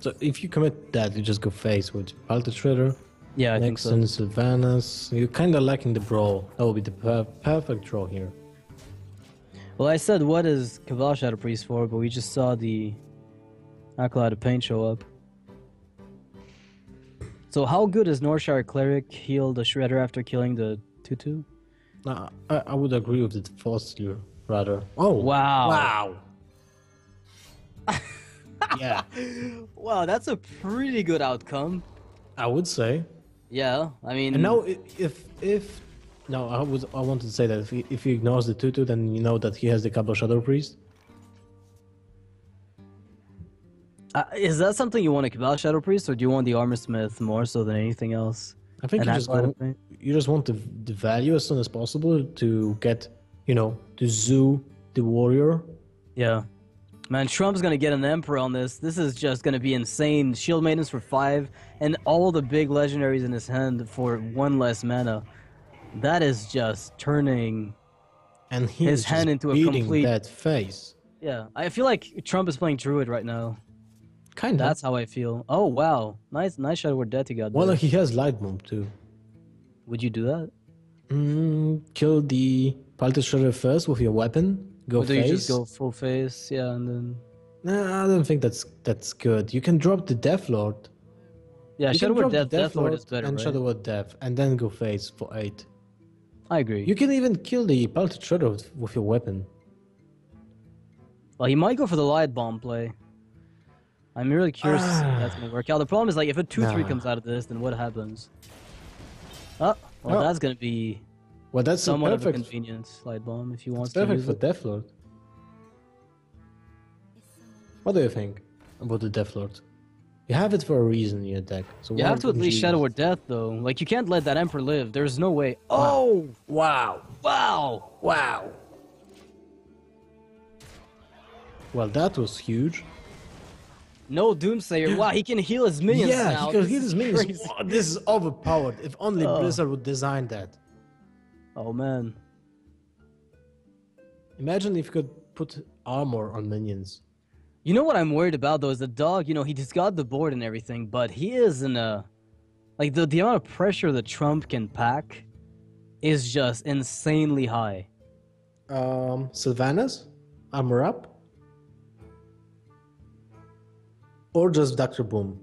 So if you commit that, you just go face with Baltic Shredder. Yeah, I Next think in so. Sylvanas. You're kind of lacking the brawl. That will be the per- perfect draw here. Well, I said what is Cabal Shadow Priest for, but we just saw the Acolyte of Pain show up. So how good is Northshire Cleric heal the Shredder after killing the 2-2? Uh, I, I would agree with the Foster rather. Oh Wow. Wow! yeah, Wow, that's a pretty good outcome. I would say. Yeah, I mean... And now, if if no, I was I wanted to say that if he, if he ignores the tutu, then you know that he has the Cabal Shadow Priest. Uh, is that something you want a Cabal Shadow Priest, or do you want the Armor Smith more so than anything else? I think you just go, you just want the, the value as soon as possible to get you know the zoo the warrior. Yeah. Man, Trump's gonna get an Emperor on this. This is just gonna be insane. Shield Maidens for five, and all the big legendaries in his hand for one less mana. That is just turning. And he His is hand into a complete- that face. Yeah, I feel like Trump is playing Druid right now. Kind of. That's how I feel. Oh wow, nice, nice Shadow Word Death you got. Well, he has light bomb too. Would you do that? Mm, kill the Shredder first with your weapon. Go do you just go full face? Yeah, and then Nah, I don't think that's that's good. You can drop the Death Lord. Yeah, you Shadow Word Death, the Death Lord is better, and right? Shadow Word Death, and then go face for eight. I agree. You can even kill the Piloted Shredder with, with your weapon. Well, he might go for the light bomb play. I'm really curious to if that's gonna work out. The problem is like if a two three Nah. comes out of this, then what happens? Oh, well, Oh. that's gonna be Well, that's a somewhat of a perfect. convenience light bomb if he It's wants to perfect use for it. Death Lord. What do you think about the Death Lord? You have it for a reason in your deck. So You have to at least you Shadow use or Death though. Like you can't let that Emperor live. There's no way. Oh. Wow! wow! Wow! Well, that was huge. No Doomsayer. Wow, he can heal his minions yeah, now. he can This heal his minions. crazy. Wow, this is overpowered. If only Oh. Blizzard would design that. Oh man. Imagine if you could put armor on minions. You know what I'm worried about though is the dog. You know he just got the board and everything, but he is in a like the the amount of pressure that Trump can pack is just insanely high. Um, Sylvanas, armor up, or just Doctor Boom.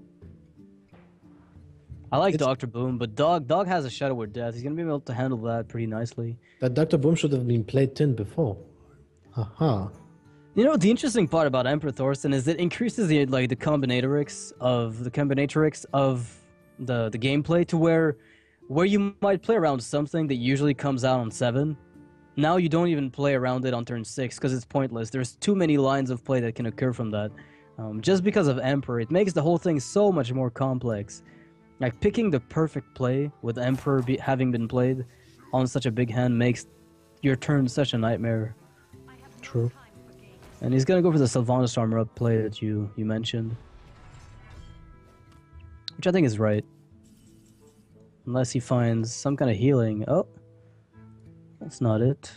I like Doctor Boom, but dog dog has a Shadow Word Death. He's gonna be able to handle that pretty nicely. That Doctor Boom should have been played tin before. Haha. You know the interesting part about Emperor Thaurissan is it increases the like the combinatorics of the combinatorics of the the gameplay to where where you might play around something that usually comes out on seven. Now you don't even play around it on turn six because it's pointless. There's too many lines of play that can occur from that. Um, just because of Emperor, it makes the whole thing so much more complex. Like picking the perfect play with Emperor be, having been played on such a big hand makes your turn such a nightmare. True. And he's gonna go for the Sylvanas armor up play that you you mentioned, which I think is right. Unless he finds some kind of healing. Oh, that's not it.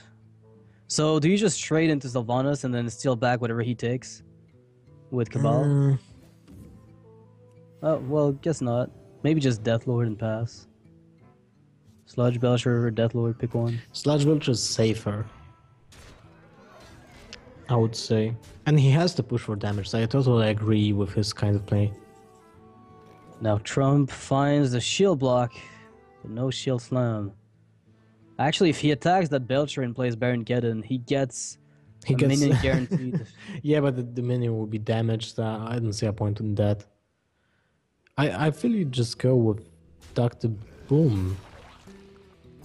So do you just trade into Sylvanas and then steal back whatever he takes with Cabal? Mm, Oh well, guess not. Maybe just Deathlord and pass. Sludge Belcher or Deathlord, pick one. Sludge Belcher is safer. I would say. And he has to push for damage, so I totally agree with his kind of play. Now Trump finds the shield block, but no shield slam. Actually, if he attacks that Belcher and plays Baron Geddon, he gets He a gets minion guaranteed. yeah, but the, the minion will be damaged. Uh, I don't see a point in that. I I feel you just go with Doctor Boom.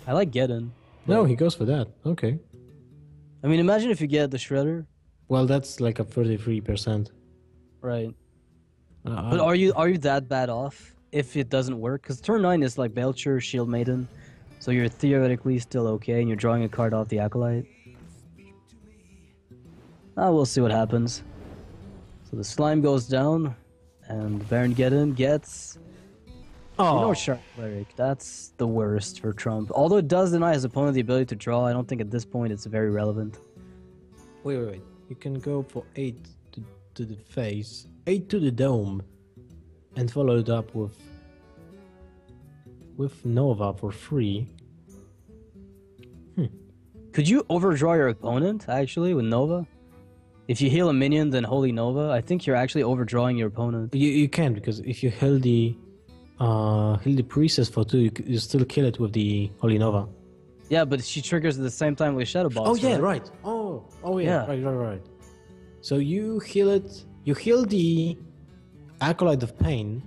I like Geddon. No, he goes for that. Okay. I mean, imagine if you get the Shredder, Well, that's like a thirty-three percent. Uh, right? But are you are you that bad off if it doesn't work? Because turn nine is like Belcher, Shield Maiden, so you're theoretically still okay, and you're drawing a card off the Acolyte. Ah, we'll see what happens. So the slime goes down, and Baron Geddon gets oh, know Shark Cleric, that's the worst for Trump. Although it does deny his opponent the ability to draw, I don't think at this point it's very relevant. wait, wait, wait. You can go for eight to, to the face, eight to the dome, and follow it up with with Nova for free. Hmm. Could you overdraw your opponent, actually, with Nova? If you heal a minion, then Holy Nova, I think you're actually overdrawing your opponent. You you can because if you heal the uh heal the priestess for two, you, you still kill it with the Holy Nova. Yeah, but she triggers at the same time with Shadow Box. Oh yeah, right? right. Oh oh yeah, Yeah. right right right. So you heal it. You heal the acolyte of pain.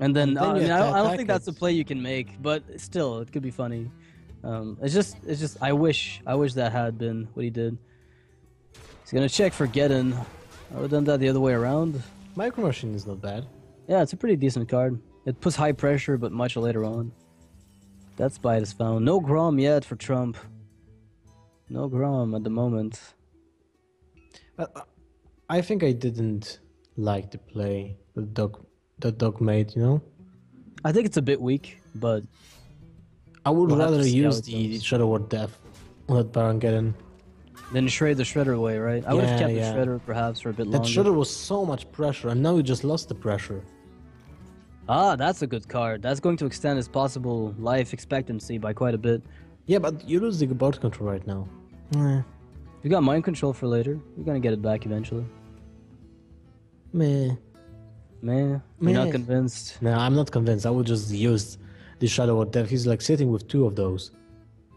And then, And then uh, I, mean, I, don't, I don't think that's a play you can make, but still, it could be funny. Um, it's just, it's just, I wish, I wish that had been what he did. He's gonna check for Geddon. I would have done that the other way around. Micro Machine is not bad. Yeah, it's a pretty decent card. It puts high pressure, but much later on. That spite is found. No Grom yet for Trump. No Grom at the moment. Uh, uh, I think I didn't like the play that dog made. You know, I think it's a bit weak, but I would We'll rather use the goes. Shadow Word Death on that Baron Geddon. Then shred the Shredder away, right? I would have kept yeah. the Shredder perhaps for a bit That longer. That shredder was so much pressure, and now you just lost the pressure. Ah, that's a good card. That's going to extend his possible life expectancy by quite a bit. Yeah, but you lose the board control right now. Eh. You got mind control for later. You're gonna get it back eventually. Meh. Man, you're not convinced. No, I'm not convinced. I would just use the Shadow Word Death. He's like sitting with two of those.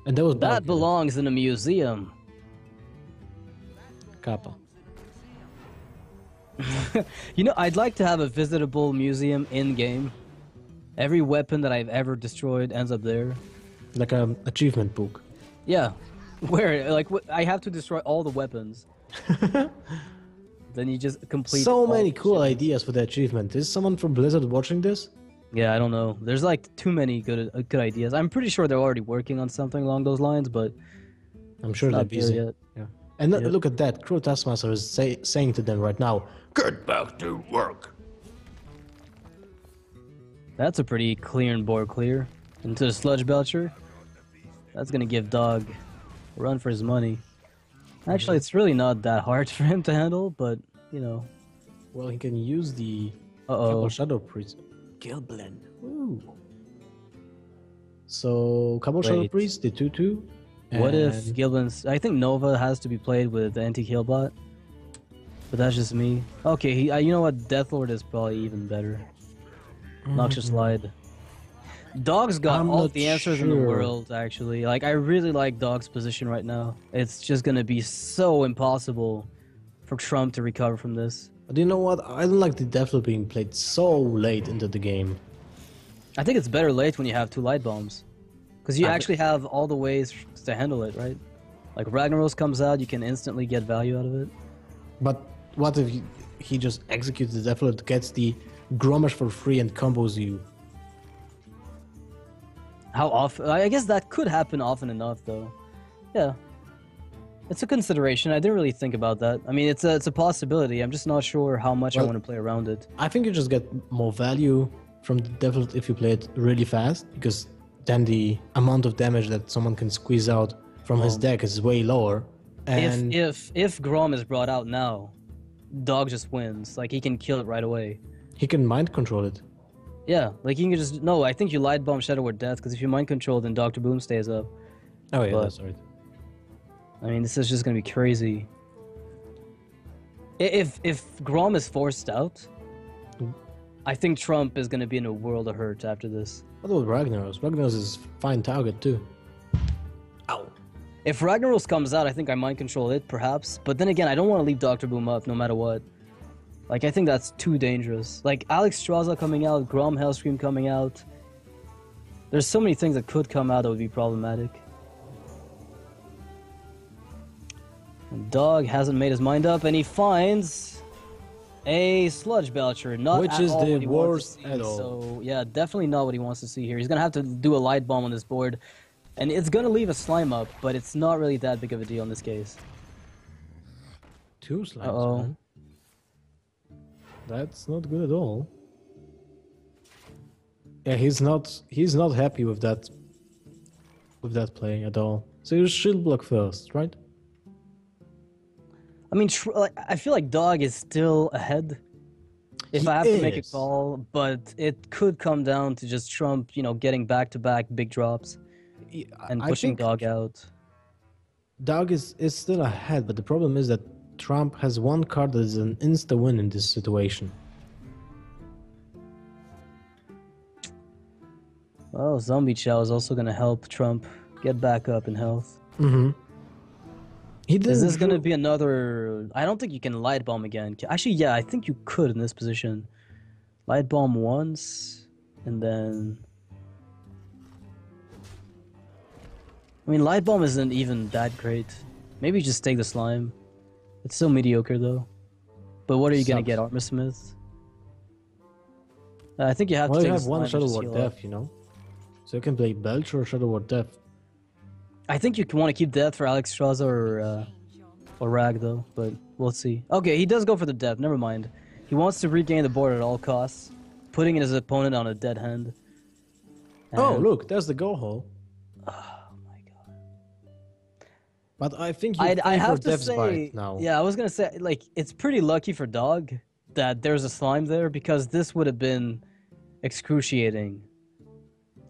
And that was That belongs in a museum. Kappa. You know, I'd like to have a visitable museum in game. Every weapon that I've ever destroyed ends up there. Like an achievement book. Yeah, where like I have to destroy all the weapons. then you just complete. so many cool shit. ideas for the achievement. Is someone from Blizzard watching this? Yeah, I don't know. There's like too many good uh, good ideas. I'm pretty sure they're already working on something along those lines, but I'm sure they're busy. yet. And look- look at that. Cruel Taskmaster is say, saying to them right now, Get back to work. That's a pretty clear and bore clear. Into the sludge belcher. That's gonna give Dog a run for his money. Actually, it's really not that hard for him to handle, but you know. Well, he can use the Uh oh. Shadow Priest. Gilblin. Woo. So, Cabal Shadow. Priest, the 2 2. What if Gilblin's? I think Nova has to be played with Antique Healbot. But that's just me. Okay, he, uh, you know what? Deathlord is probably even better. Noxious Lied. Dog's got I'm all the answers in the world, actually. Like, I really like Dog's position right now. It's just gonna be so impossible for Trump to recover from this. But you know what? I don't like the Deathlord being played so late into the game. I think it's better late when you have two light bombs. Because you I actually have all the ways to handle it, right? Like, Ragnaros comes out, you can instantly get value out of it. But what if he, he just executes the Deathlord, gets the Grommash for free, and combos you? How often? I guess that could happen often enough, though. Yeah, it's a consideration. I didn't really think about that. I mean, it's a it's a possibility. I'm just not sure how much I want to play around it. I think you just get more value from the Deathlord if you play it really fast, because then the amount of damage that someone can squeeze out from his deck is way lower. And if if if Grom is brought out now, Dog just wins. Like he can kill it right away. he can mind control it. Yeah, like you can just no. I think you light bomb Shadow Word Death because if you mind control, then Doctor Boom stays up. Oh yeah, But- that's right. I mean, this is just gonna be crazy. I- If if Grom is forced out, mm. I think Trump is gonna be in a world of hurt after this. What about Ragnaros? Ragnaros is fine target too. Ow. If Ragnaros comes out, I think I might control it, perhaps. But then again, I don't want to leave Doctor Boom up no matter what. Like, I think that's too dangerous. Like, Alexstrasza coming out, Grom Hellscream coming out. There's so many things that could come out that would be problematic. And Dog hasn't made his mind up, and he finds a Sludge Belcher. Not Which at is all the worst see. at all. So, yeah, definitely not what he wants to see here. He's gonna have to do a light bomb on this board. And it's gonna leave a slime up, but it's not really that big of a deal in this case. Two slimes, Uh-oh. man. That's not good at all. Yeah, he's not he's not happy with that with that play at all. So you shield block first, right? I mean, tr- like, I feel like Dog is still ahead. If He I have to make a call, but it could come down to just Trump, you know, getting back-to-back big drops Yeah, and pushing Dog out. Dog is, is still ahead, but the problem is that Trump has one card that is an insta win in this situation. Well, Zombie Chow is also gonna help Trump get back up in health. Mm-hmm. He Is this gonna be another? I don't think you can light bomb again. Actually, yeah, I think you could in this position. Light bomb once, and then. I mean, light bomb isn't even that great. Maybe just take the slime. It's still mediocre though. But what are you gonna get, Armor Smith? Uh, I think you have Well, to you have one Shadow just Ward. Death, you know? So you can play Belcher or Shadow Word Death. I think you want to keep death for Alexstrasza or uh, or Rag though, but we'll see. Okay, he does go for the death. Never mind. He wants to regain the board at all costs, putting his opponent on a dead hand. Oh, look, there's the Gorehowl. Oh my god. But I think you I have to say, Bite now. yeah, I was gonna say like it's pretty lucky for Dog that there's a slime there because this would have been excruciating.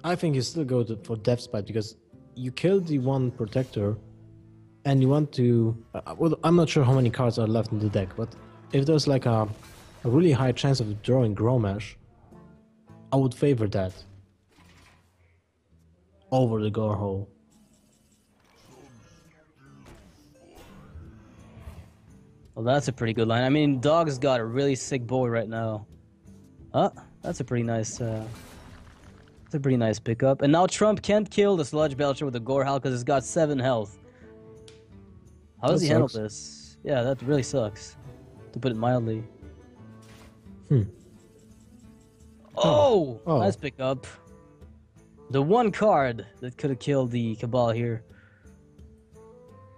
I think you still go to, for Death's Bite because you killed the one protector and you want to. Uh, well, I'm not sure how many cards are left in the deck, but if there's like a a really high chance of drawing Grommash, I would favor that over the Gorehowl. Well, that's a pretty good line. I mean, Dog's got a really sick boy right now. Ah, that's a pretty nice. Uh, that's a pretty nice pickup. And now Trump can't kill the Sludge Belcher with the Gorehowl because it's got seven health. How does That he handle this? Yeah, that really sucks, to put it mildly. Hmm. Oh, Oh. nice pickup. The one card that could have killed the Cabal here.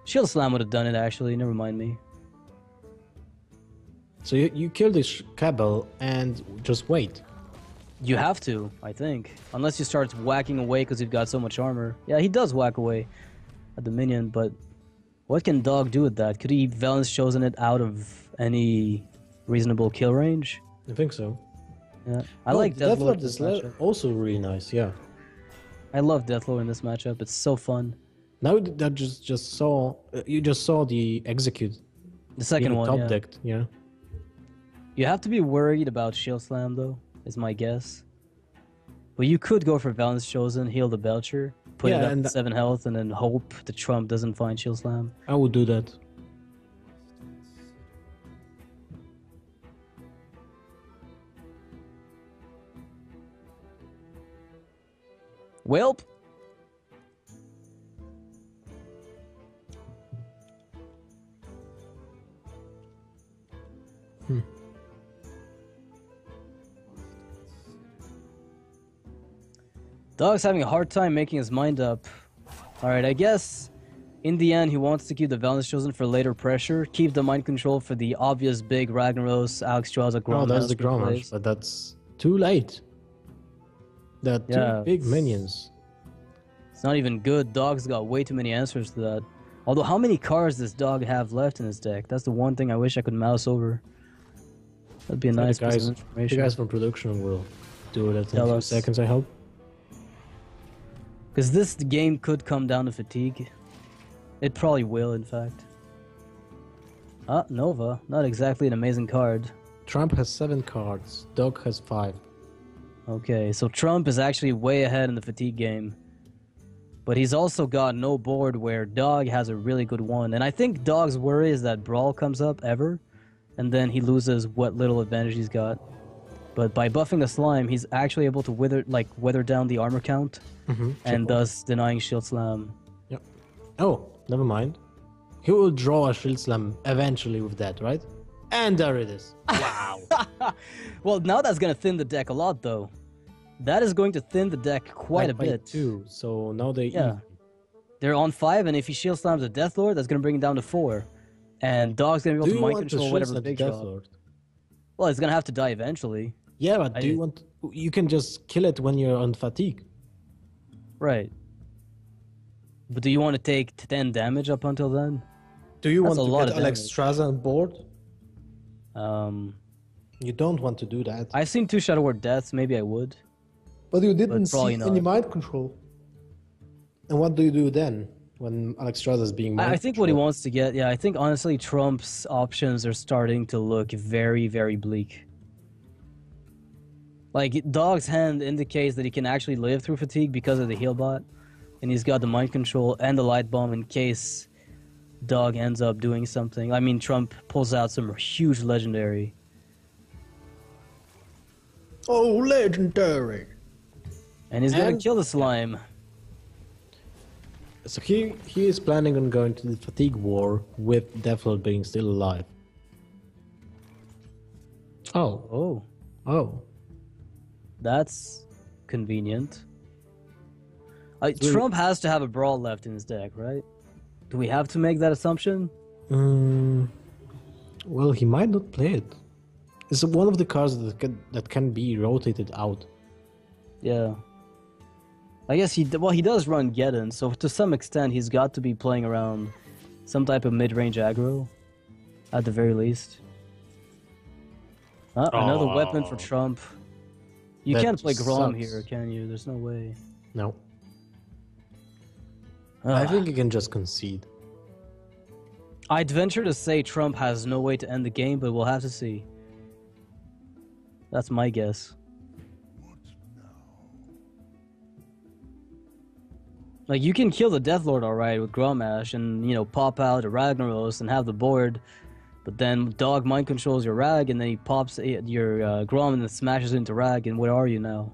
Shield Slam would have done it actually. Never mind me. So you, you kill this Cabal and just wait. You have to, I think. Unless he starts whacking away because you've got so much armor. Yeah, he does whack away at the minion, but what can Dog do with that? Could he Velen's chosen it out of any reasonable kill range? I think so. Yeah. I Oh, like Death Deathlord Lord this is matchup. also really nice, yeah. I love Deathlord in this matchup. It's so fun. Now that that just just saw uh, you just saw the execute The second being one, top yeah. decked, yeah. You have to be worried about Shield Slam, though, is my guess. But you could go for Velen's Chosen, heal the Belcher, put Yeah, it up and to th- 7 health, and then hope the Trump doesn't find Shield Slam. I would do that. Welp! Dog's having a hard time making his mind up. Alright, I guess in the end he wants to keep the Velen's Chosen for later pressure, keep the mind control for the obvious big Ragnaros, Alexstrasza, Oh, Grommash that's the Grommash, but that's too late. There are two Yeah, big it's- minions. It's not even good. Dog's got way too many answers to that. Although, how many cards does Dog have left in his deck? That's the one thing I wish I could mouse over. That'd be a nice piece guys, of the information. guys from production will do it in a few seconds, I hope. Because this game could come down to fatigue. It probably will, in fact. Ah, Nova. Not exactly an amazing card. Trump has seven cards. Dog has five. Okay, so Trump is actually way ahead in the fatigue game. But he's also got no board where Dog has a really good one. And I think Dog's worry is that Brawl comes up ever, and then he loses what little advantage he's got. But by buffing the slime, he's actually able to wither like weather down the armor count Mm-hmm. and thus denying shield slam. Yep. Oh, never mind. He will draw a shield slam eventually with that, right? And there it is. Wow. Well, now that's gonna thin the deck a lot though. That is going to thin the deck quite a bit. Two. So now they Yeah. They're on five, and if he shield slams the Death Lord, that's gonna bring it down to four. And Dog's gonna be able Do to mind control whatever the big Death. Lord? Well, he's gonna have to die eventually. Yeah, but I- do you want? You can just kill it when you're on fatigue. Right. But do you want to take 10 damage up until then? Do you That's want a to lot get of Alex damage. On board? Um, You don't want to do that. I've seen two Shadow Word deaths. Maybe I would. But you didn't probably see any mind control. And what do you do then when Alexstrasza is being? I, I mind think what he wants to get, yeah, I think honestly Trump's options are starting to look very, very bleak. Like Dog's hand indicates that he can actually live through fatigue because of the heal bot, and he's got the mind control and the light bomb in case Dog ends up doing something. I mean, Trump pulls out some huge legendary. Oh, legendary! And he's gonna And- kill the slime. So he he is planning on going to the fatigue war with Deathlord being still alive. Oh, Oh, oh. That's convenient. Uh, Trump has to have a brawl left in his deck, right? Do we have to make that assumption? Mm, well, he might not play it. It's one of the cards that can that can be rotated out. Yeah. I guess he well he does run Geddon, so to some extent he's got to be playing around some type of mid-range aggro, at the very least. Uh, another weapon for Oh. Trump. You That can't play Grom sucks. here, can you? There's no way. No, I Ah. think you can just concede. I'd venture to say Trump has no way to end the game, but we'll have to see. That's my guess. Like you can kill the Death Lord alright with Grommash and you know pop out a Ragnaros and have the board, but then Dog mind controls your Rag and then he pops your uh, Grom and then smashes into Rag and where are you now?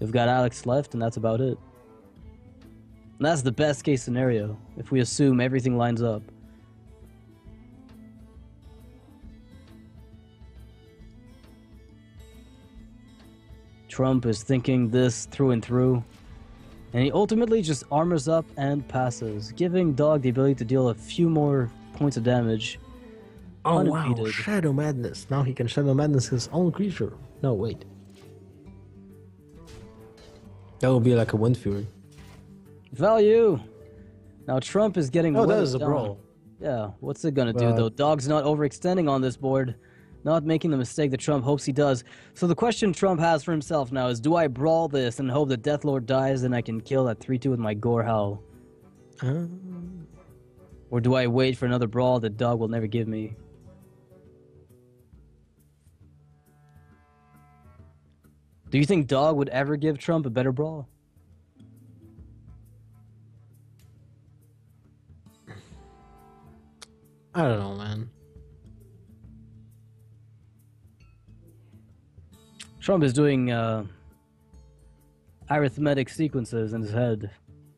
You've got Alex left and that's about it. And that's the best case scenario if we assume everything lines up. Trump is thinking this through and through. And he ultimately just armors up and passes, giving Dog the ability to deal a few more points of damage. Oh wow, Shadow Madness. Now he can Shadow Madness his own creature. No, wait. That would be like a Wind Fury. Value! Now Trump is getting Oh, that weathered a down. brawl. Yeah, what's it gonna do though? Dog's not overextending on this board, not making the mistake that Trump hopes he does. So the question Trump has for himself now is: Do I brawl this and hope that Deathlord dies and I can kill that three-two with my Gore Howl, Uh, or do I wait for another brawl that Dog will never give me? Do you think Dog would ever give Trump a better brawl? I don't know, man. Trump is doing uh, arithmetic sequences in his head,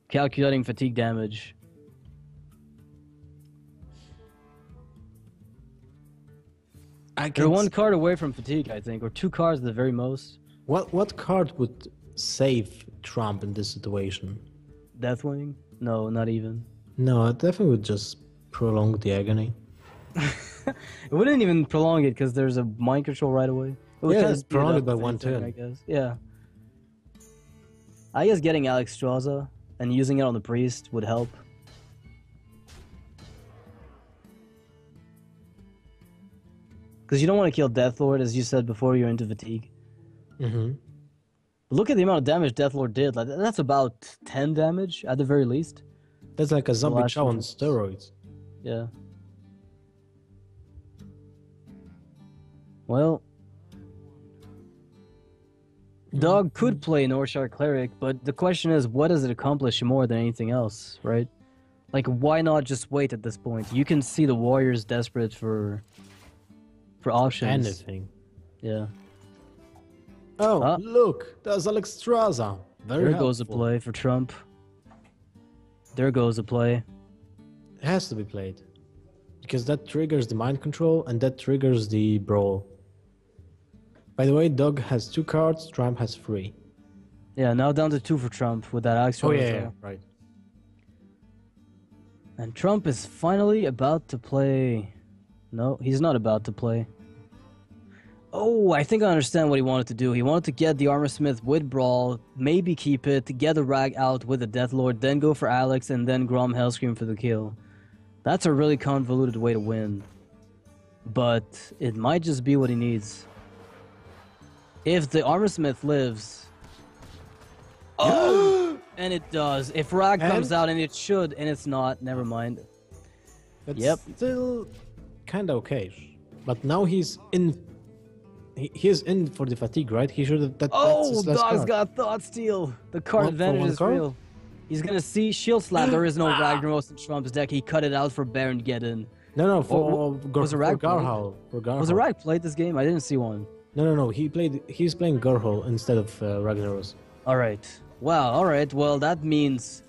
calculating fatigue damage. I can. one card away from fatigue, I think, or two cards at the very most. What what card would save Trump in this situation? Deathwing? No, not even. No, I definitely would just prolong the agony. It wouldn't even prolong it because there's a mind control right away. It would Yeah, it's speed it it by one turn. I guess. Yeah. I guess getting Alexstrasza and using it on the priest would help. Because you don't want to kill Deathlord, as you said before, you're into fatigue. Mm-hmm. Look at the amount of damage Deathlord did. Like that's about ten damage at the very least. That's like a zombie chow on steroids. Yeah. Well, Dog could play Northshire Cleric, but the question is, what does it accomplish more than anything else, right? Like, why not just wait at this point? You can see the Warriors desperate for for options. Anything. Yeah. Oh, look, there's Alexstrasza. Very There goes a play for Trump. There goes a play. It has to be played. Because that triggers the mind control and that triggers the brawl. By the way, Doug has two cards, Trump has three. Yeah, now down to two for Trump with that Alex Oh, yeah, yeah, right. And Trump is finally about to play. No, he's not about to play. Oh, I think I understand what he wanted to do. He wanted to get the Armor Smith with Brawl, maybe keep it, get the Rag out with the Death Lord, then go for Alex, and then Grom Hellscream for the kill. That's a really convoluted way to win. But it might just be what he needs. If the Armor Smith lives. Oh! and it does. If Rag comes out, and it should, and it's not, never mind. That's Yep. still kind of okay. But now he's in. He, he is in for the fatigue, right? He should have. That, Oh, Dog's card. got Thought Steal. The card One for advantage is card? real. He's gonna see Shield Slam. There is no Ragnaros in Trump's deck. He cut it out for Baron in. No, no, for, wa- Gar- was a for rag played? Gorehowl. For Gorehowl. Was a Rag played this game? I didn't see one. No, no, no. He played. He's playing Gorehowl instead of uh, Ragnaros. All right. Wow. All right. Well, that means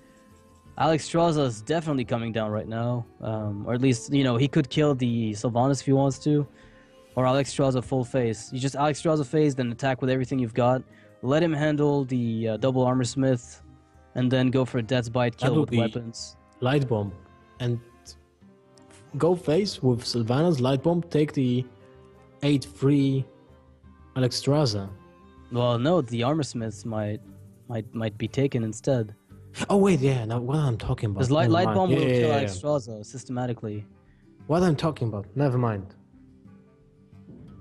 Alexstrasza is definitely coming down right now. Um, or at least you know he could kill the Sylvanas if he wants to, or Alex draws a full face. You just Alex draws a face, then attack with everything you've got. Let him handle the uh, double armor smith, and then go for a death's bite kill with weapons. Light bomb, and go face with Sylvanas light bomb. Take the eight free Alexstrasza. Well, no, the armor smiths might might might be taken instead. Oh wait, yeah. Now what I'm talking about? Because light light bomb Yeah, will yeah, kill yeah, Alex yeah. Straza systematically. What I'm talking about? Never mind.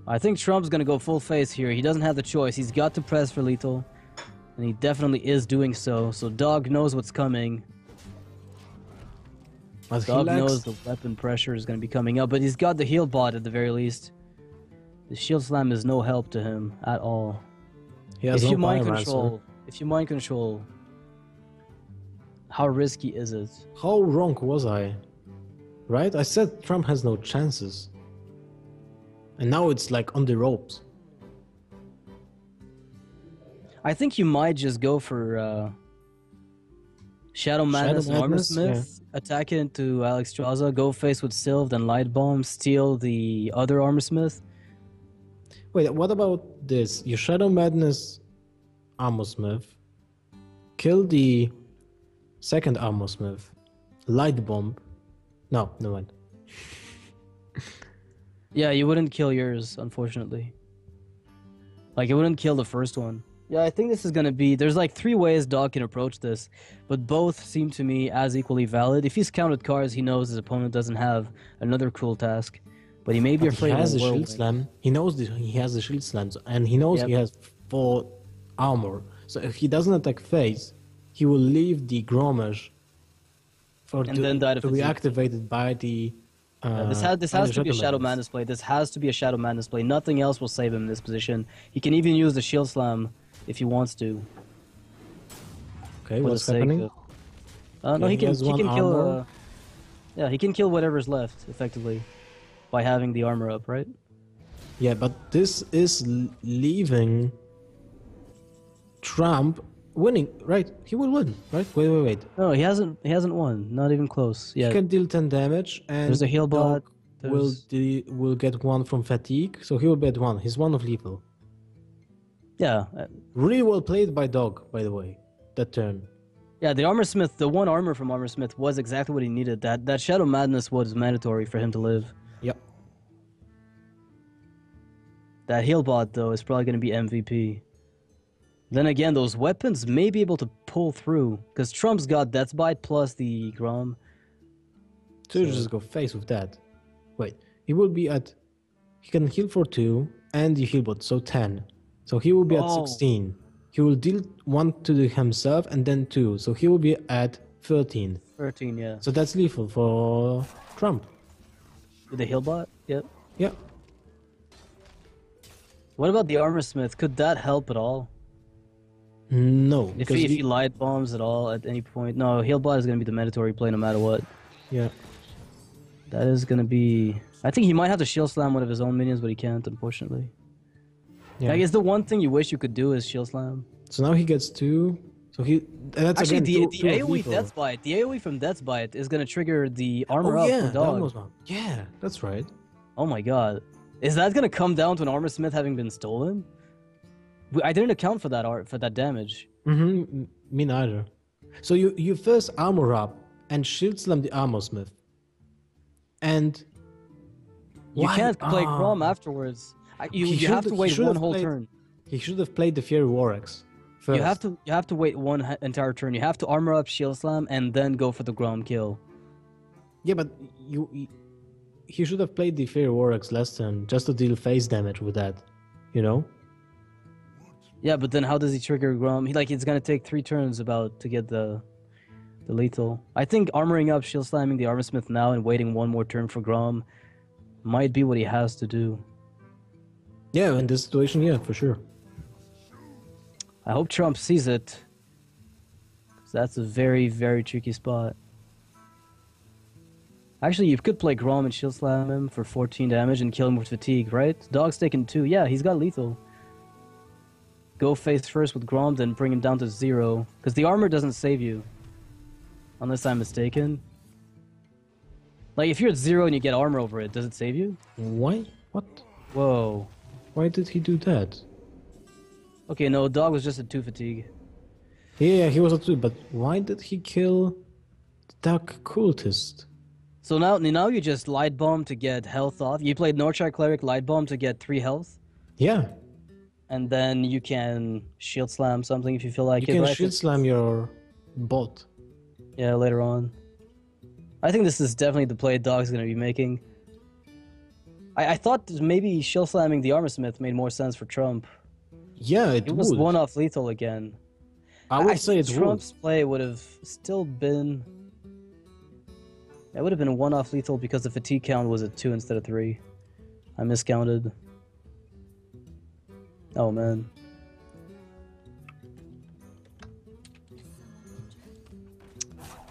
I think Trump's gonna go full face here. He doesn't have the choice. He's got to press for lethal, and he definitely is doing so. So Dog knows what's coming. He Dog lacks- knows the weapon pressure is gonna be coming up, but he's got the heal bot at the very least. The shield slam is no help to him at all. He has if no you mind control, if you mind control, how risky is it? How wrong was I? Right? I said Trump has no chances. And now it's like on the ropes. I think you might just go for uh, Shadow Madness Armor Madness, Smith, attack it into Alexstrasza, go face with Sylve, then Light Bomb, steal the other Armor Smith. Wait, what about this? Your Shadow Madness Armor Smith, kill the second Armor Smith, Light Bomb. No, no mind. Yeah, you wouldn't kill yours, unfortunately. Like, it wouldn't kill the first one. Yeah, I think this is gonna be. There's like three ways Dog can approach this, but both seem to me as equally valid. If he's counted cards, he knows his opponent doesn't have another cruel task, but he may be But afraid he has of the shield slam. He knows the, he has the shield slams, and he knows Yep. he has four armor. So if he doesn't attack phase, he will leave the Gromage for And to, then die to to be activated by the. Uh, this has this has to be a Shadow Madness. Play. This has to be a Shadow Madness play. Nothing else will save him in this position. He can even use the Shield Slam if he wants to. Okay, what's happening? of- Uh, no, he he can has he can kill. Uh, yeah, he can kill whatever's left effectively by having the armor up, right? Yeah, but this is leaving Trump winning, right? He will win, right? Wait, wait, wait. No, he hasn't. He hasn't won. Not even close. Yeah. He can deal 10 damage, and There's a heal bot, will de- will get one from fatigue, so he will get one. He's one of lethal. Yeah. Really well played by Dog, by the way. That turn. Yeah. The armor smith, the one armor from armor smith, was exactly what he needed. That that Shadow Madness was mandatory for him to live. Yep. That heal bot though is probably going to be MVP. Then again, those weapons may be able to pull through because Trump's got Death Bite plus the Grom. So you just go face with that. Wait, he will be at. He can heal for two and the heal bot, so 10. So he will be at Oh. 16. He will deal one to the himself and then two. So he will be at 13. 13, yeah. So that's lethal for Trump. With the heal bot, yep. Yeah. What about the armor smith? Could that help at all? No. If he, if he light bombs at all at any point? No, heal bot is going to be the mandatory play no matter what. yeah. That is going to be. I think he might have to shield slam one of his own minions, but he can't, unfortunately. Yeah. I guess the one thing you wish you could do is shield slam. So now he gets two. So he. That's Actually, again, the, two, the two AoE. Death's Bite, the AoE from Death's Bite is going to trigger the oh, armor Oh up yeah, for that dog. one. Yeah, that's right. Oh my god. Is that going to come down to an armor smith having been stolen? I didn't account for that art for that damage. Mm-hmm. Me neither. So you you first armor up and shield slam the armor smith. And You Why- can't play Ah. Grom afterwards. You, He you have should- to wait one have whole played turn. he should have played the Fiery War Axe first. You have to you have to wait one entire turn. You have to armor up, shield slam, and then go for the Grom kill. Yeah, but you, you he should have played the Fiery War Axe last turn just to deal face damage with that. You know? Yeah, but then how does he trigger Grom? He like it's gonna take three turns about to get the the lethal. I think armoring up, shield slamming the armor smith now, and waiting one more turn for Grom might be what he has to do. Yeah, in this situation, yeah, for sure. I hope Trump sees it. 'cause that's a very, very tricky spot. Actually, you could play Grom and Shield Slam him for 14 damage and kill him with Fatigue, right? Dog's taking 2. Yeah, he's got lethal. Go face first with Grom, then bring him down to 0. Because the armor doesn't save you. Unless I'm mistaken. Like, if you're at 0 and you get armor over it, does it save you? Why? What? Whoa. Why did he do that? Okay, no, Dog was just at 2 Fatigue. Yeah, he was a two, but why did he kill the Dark Cultist? So now, now you just light bomb to get health off. You played Northshire Cleric light bomb to get three health, Yeah, and then you can shield slam something if you feel like you it. can right? shield slam your bot. Yeah, later on. I think this is definitely the play Dog's gonna be making. I, I thought maybe shield slamming the armor smith made more sense for Trump. Yeah, it, It was would. one off lethal again. I would say think it Trump's play would have still been. It would have been one off lethal because the fatigue count was at two instead of three. I miscounted. Oh man.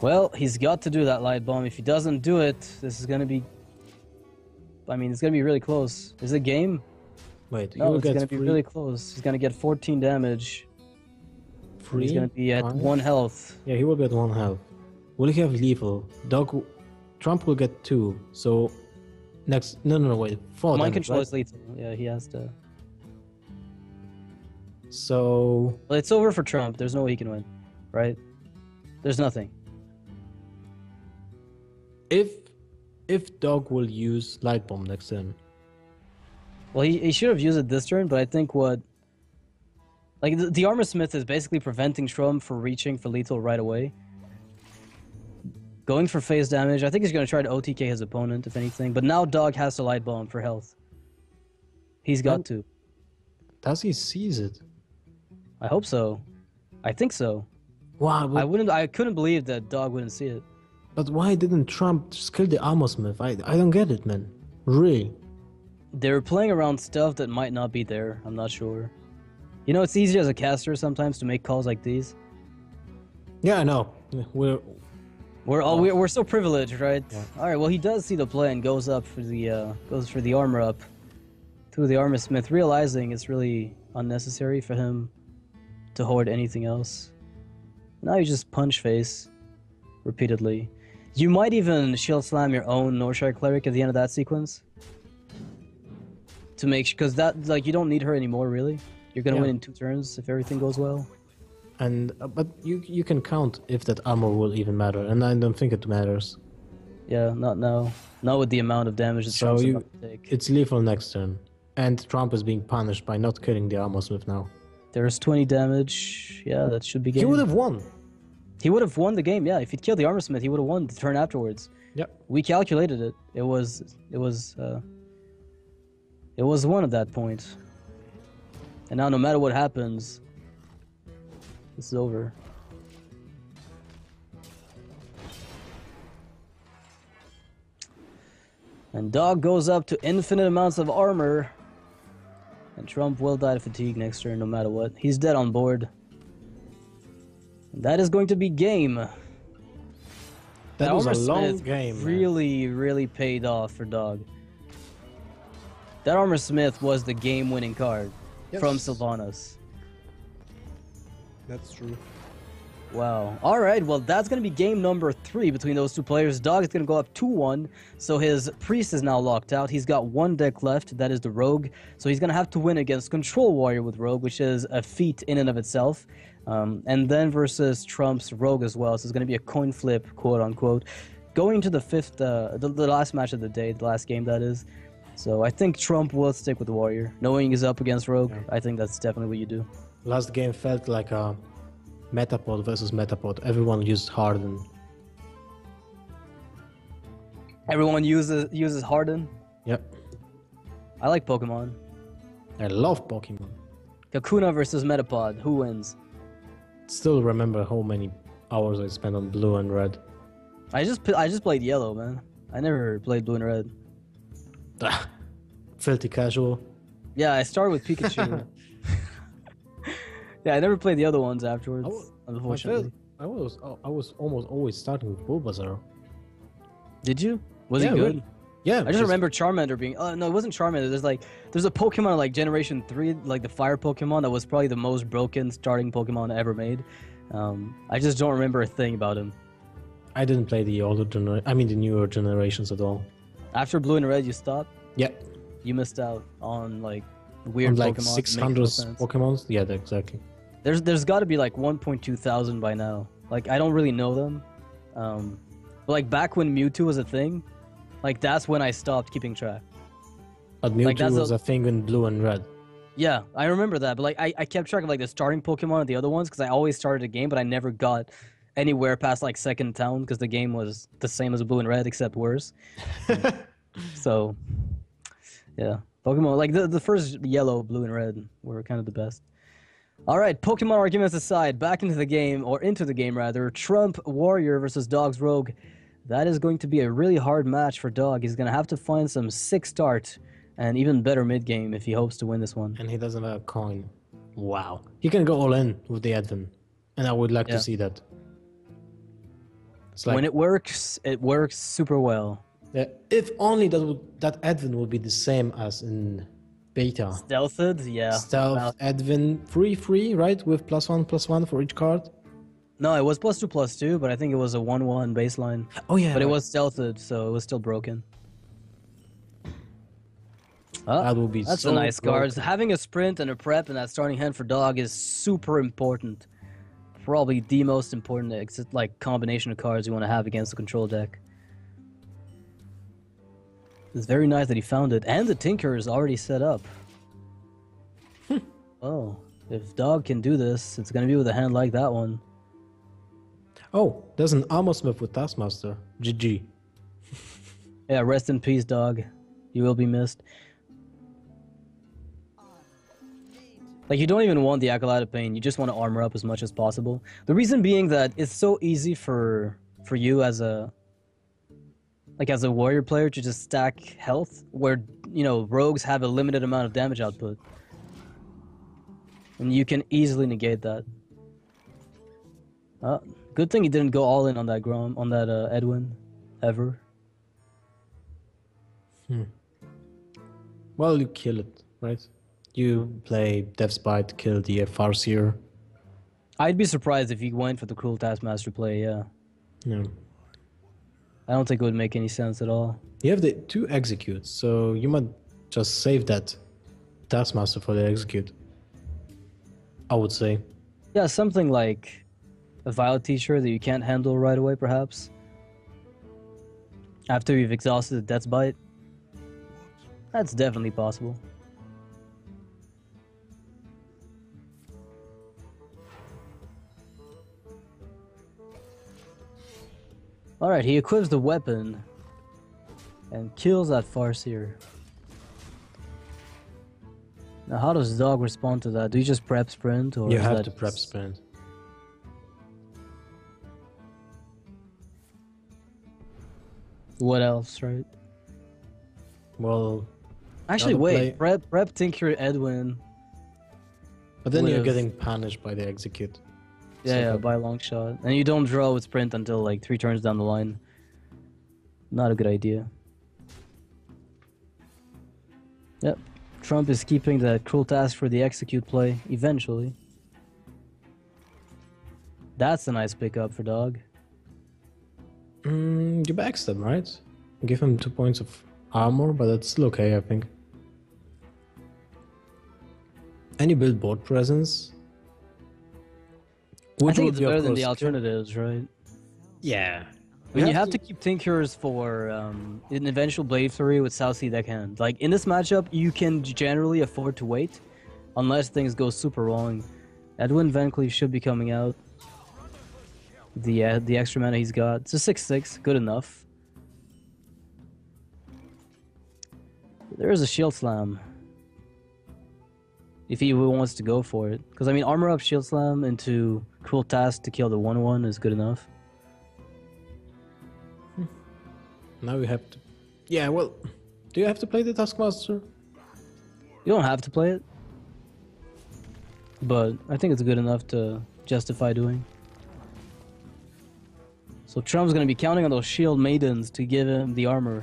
Well, he's got to do that light bomb. If he doesn't do it, this is gonna be. I mean, it's gonna be really close. Is it game? Wait, No, it's gonna be really close. He's gonna get 14 damage. free. He's gonna be at five? one health. Yeah, he will get one health. Will he have lethal? Dog, Trump will get two. So next, no, no, no, wait, four. Mind damage, control right? is lethal. Yeah, he has to. So it's over for Trump. There's no way he can win, right? There's nothing. if if Dog will use light bomb next turn, Well, he, he should have used it this turn, but I think what. Like, the, the Armor Smith is basically preventing Trump from reaching for lethal right away. Going for phase damage. I think he's going to try to OTK his opponent, if anything. But now Dog has to light bomb for health. He's got Um, to. does he seize it? I hope so. I think so. Wow, but, I wouldn't. I couldn't believe that Dog wouldn't see it. but why didn't Trump just kill the armor smith? I I don't get it, man. Really? They were playing around stuff that might not be there. I'm not sure. You know, it's easier as a caster sometimes to make calls like these. Yeah, I know. We're We're all we're, we're so privileged, right? Yeah. All right. Well, he does see the play and goes up for the uh, goes for the armor up through the armor smith, realizing it's really unnecessary for him to hoard anything else. Now you just punch face repeatedly. You might even shield slam your own Northshire cleric at the end of that sequence to make because that like you don't need her anymore. Really, you're gonna Yeah. win in two turns if everything goes well. and uh, but you you can count if that armor will even matter, and I don't think it matters. Yeah, not now. Not with the amount of damage that So you- to take. It's lethal next turn, and Trump is being punished by not killing the armor smith now. There's 20 damage. Yeah, that should be game. He would have won. He would have won the game. Yeah, if he'd killed the armor smith, he would have won the turn afterwards. Yep. We calculated it. It was it was uh it was one at that point. And now no matter what happens, this is over. And Dog goes up to infinite amounts of armor. And Trump will die of fatigue next turn no matter what. He's dead on board. That is going to be game. That was a long Smith game. man. Really, really paid off for Dog. That Armor Smith was the game-winning card from Yes. Sylvanas. That's true. Wow. All right. Well, that's going to be game number three between those two players. Dog is going to go up 2 1. So his priest is now locked out. He's got one deck left. That is the Rogue. So he's going to have to win against Control Warrior with Rogue, which is a feat in and of itself. Um, and then versus Trump's Rogue as well. So it's going to be a coin flip, quote unquote. Going to the fifth, uh, the, the last match of the day, the last game that is. So I think Trump will stick with the Warrior. Knowing he's up against Rogue, I think that's definitely what you do. Last game felt like a Metapod versus Metapod. Everyone used Harden. Everyone uses uses Harden. Yep. I like Pokemon. I love Pokemon. Kakuna versus Metapod. Who wins? Still remember how many hours I spent on blue and red. I just I just played yellow, man. I never played blue and red. Filthy casual. Yeah, I started with Pikachu. yeah, I never played the other ones afterwards. I wa- I unfortunately. I was I was almost always starting with Bulbasaur. Did you? Was yeah, he good? really. Yeah, I just remember Charmander being. Oh no, it wasn't Charmander. There's like there's a Pokemon like Generation Three, like the Fire Pokemon that was probably the most broken starting Pokemon ever made. Um, I just don't remember a thing about him. I didn't play the older gener- I mean the newer generations at all. After Blue and Red, you stopped. Yeah, You missed out on like weird on like six hundred. Pokemons. Yeah, exactly. There's there's got to be like 1.2 thousand by now. Like I don't really know them. Um, but like back when Mewtwo was a thing, like that's when I stopped keeping track. But Mewtwo Like, was a- a thing in blue and red. Yeah, I remember that. But like I, I kept track of like the starting Pokemon and the other ones because I always started a game, but I never got anywhere past like second town because the game was the same as Blue and Red except worse. so yeah, Pokemon like the the first Yellow, Blue, and Red were kind of the best. All right, Pokemon arguments aside, back into the game or into the game rather. Trump Warrior versus Dogs Rogue. That is going to be a really hard match for Dog. He's going to have to find some sick start and even better mid game if he hopes to win this one. And he doesn't have a coin. Wow. He can go all in with the advent. And I would like Yeah. to see that. Like when it works, it works super well. yeah, if only that would that Edwin would be the same as in beta. Stealthed, yeah. Stealth Well, Edwin free free, right? With plus one plus one for each card. no, it was plus two plus two, but I think it was a one one baseline. Oh yeah. But it was stealthed, so it was still broken. Oh, that would be that's so a nice card. Having a sprint and a prep in that starting hand for dog is super important. Probably the most important like combination of cards you want to have against the control deck. It's very nice that he found it, and the Tinker is already set up. oh, if dog can do this, it's gonna be with a hand like that one. Oh, there's an armor smith with Taskmaster. GG. Yeah, rest in peace, dog. You will be missed. Like, you don't even want the Acolyte of Pain, you just want to armor up as much as possible. The reason being that it's so easy for for you as a like as a warrior player to just stack health where you know rogues have a limited amount of damage output. And you can easily negate that. Uh, good thing he didn't go all in on that Grom on that uh, Edwin ever. Well, you kill it, right? You play Death's Bite, kill the Farseer. I'd be surprised if he went for the Cruel Taskmaster play, yeah. Yeah. I don't think it would make any sense at all. You have the two executes, so you might just save that Taskmaster for the execute. I would say. Yeah, something like a Violet teacher that you can't handle right away, perhaps. After you've exhausted the Death's Bite. That's definitely possible. Alright, he equips the weapon and kills that Farseer. Now, how does Dog respond to that? Do you just prep sprint? Or you is have that to prep sprint. What else, right? Well, Actually, wait. play- Prep, prep Tinker Edwin. but then you're getting punished by the execute. Yeah, So yeah, by a long shot. And you don't draw with sprint until like three turns down the line. Not a good idea. Yep. Trump is keeping that cruel task for the execute play eventually. That's a nice pickup for Dog. Mm, you backstab, right? Give him two points of armor, but that's still okay, I think. And you build board presence. I think it's be, better than the course, alternatives, right? Yeah. I mean, you have to keep Tinkers for um, an eventual Blade Flurry with Southsea deckhand. Like, in this matchup, you can generally afford to wait, unless things go super wrong. Edwin VanCleef should be coming out. The uh, the extra mana he's got. It's a 6-6, good enough. There is a Shield Slam. If he wants to go for it. Because, I mean, armor up Shield Slam into Cruel Task to kill the 1-1 is good enough. Hmm. Now you have to. Yeah, well, do you have to play the Taskmaster? You don't have to play it, but I think it's good enough to justify doing. So Trump's gonna be counting on those shield maidens to give him the armor.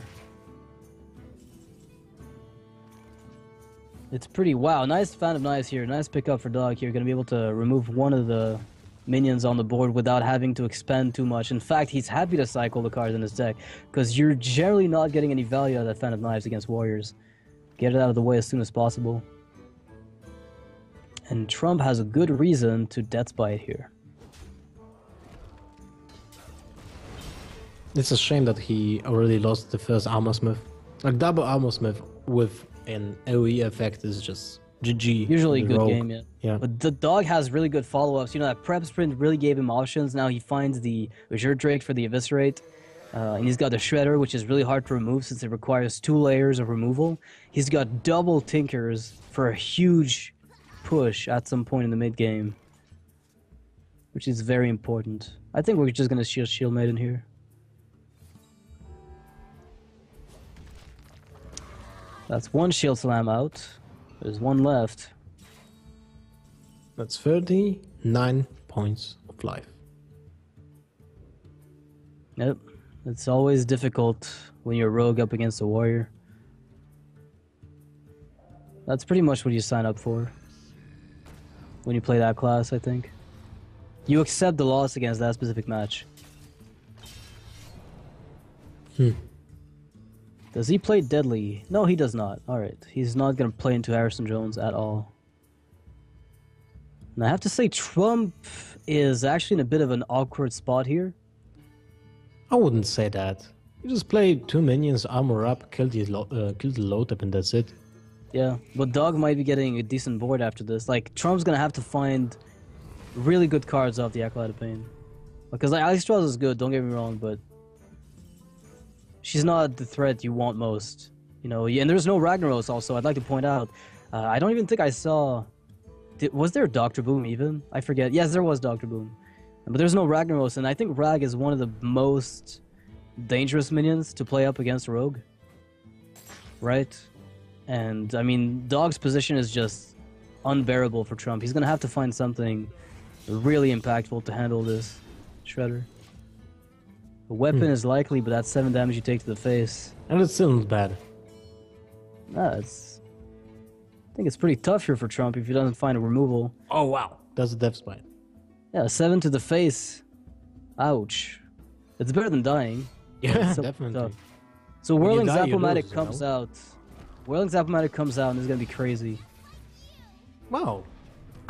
It's pretty wow, nice fan of knives here, nice pickup for dog here. Gonna be able to remove one of the minions on the board without having to expend too much. In fact, he's happy to cycle the cards in his deck because you're generally not getting any value out of that fan of knives against warriors. Get it out of the way as soon as possible. And Trump has a good reason to death bite here. It's a shame that he already lost the first armor smith. Like double armor smith with an AoE effect is just GG. Usually a good rogue. game, yeah. Yeah. But the dog has really good follow-ups. You know that prep sprint really gave him options. Now he finds the Azure Drake for the eviscerate. Uh, and he's got the Shredder, which is really hard to remove since it requires two layers of removal. He's got double Tinkers for a huge push at some point in the mid game, which is very important. I think we're just gonna shield Shield Maiden here. That's one shield slam out. There's one left. That's 39 points of life. Yep. It's always difficult when you're a rogue up against a warrior. That's pretty much what you sign up for when you play that class, I think. You accept the loss against that specific match. Hmm. Does he play Deadly? No, he does not. Alright. He's not going to play into Harrison Jones at all. And I have to say, Trump is actually in a bit of an awkward spot here. I wouldn't say that. You just play two minions, armor up, kill the, lo- uh, kill the load up, and that's it. Yeah, but Dog might be getting a decent board after this. Like, Trump's gonna have to find really good cards off the Acolyte of Pain. Because like, Alexstrasza is good, don't get me wrong, but she's not the threat you want most. You know, and there's no Ragnaros also, I'd like to point out. Uh, I don't even think I saw... Did, was there Dr. Boom even? I forget. Yes, there was Dr. Boom. But there's no Ragnaros, and I think Rag is one of the most dangerous minions to play up against Rogue. Right? And I mean, Dog's position is just unbearable for Trump. He's gonna have to find something really impactful to handle this Shredder. A weapon Hmm. is likely, but that's seven damage you take to the face. And it still not bad. Nah, it's. I think it's pretty tough here for Trump if he doesn't find a removal. Oh, wow. That's a Death's Bite. Yeah, seven to the face. Ouch. It's better than dying. Yeah, so definitely. tough. So When Whirling die, Zapomatic lose, you comes know? out. Whirling Zap-o-matic comes out and it's gonna be crazy. Wow.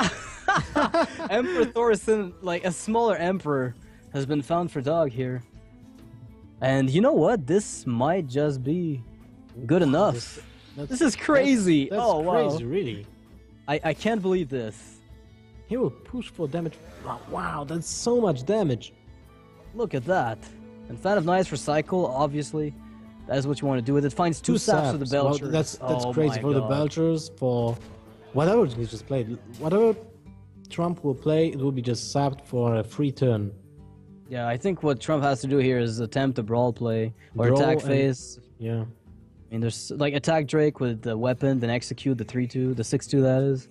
Emperor Thaurissan, like a smaller emperor, has been found for dog here. And you know what? This might just be good enough. This, This is crazy. That's, oh wow. crazy, really. I, I can't believe this. He will push for damage. Wow, wow, that's so much damage. Look at that. And Fan of Knives for cycle, obviously. That is what you want to do with it. Finds two, saps for the Well, that's that's oh crazy for the Belchers. For whatever he just played, whatever Trump will play, it will be just sapped for a free turn. Yeah, I think what Trump has to do here is attempt a brawl play or Brawl attack and- Yeah. I mean, there's like attack Drake with the weapon, then execute the three two, the six two that is.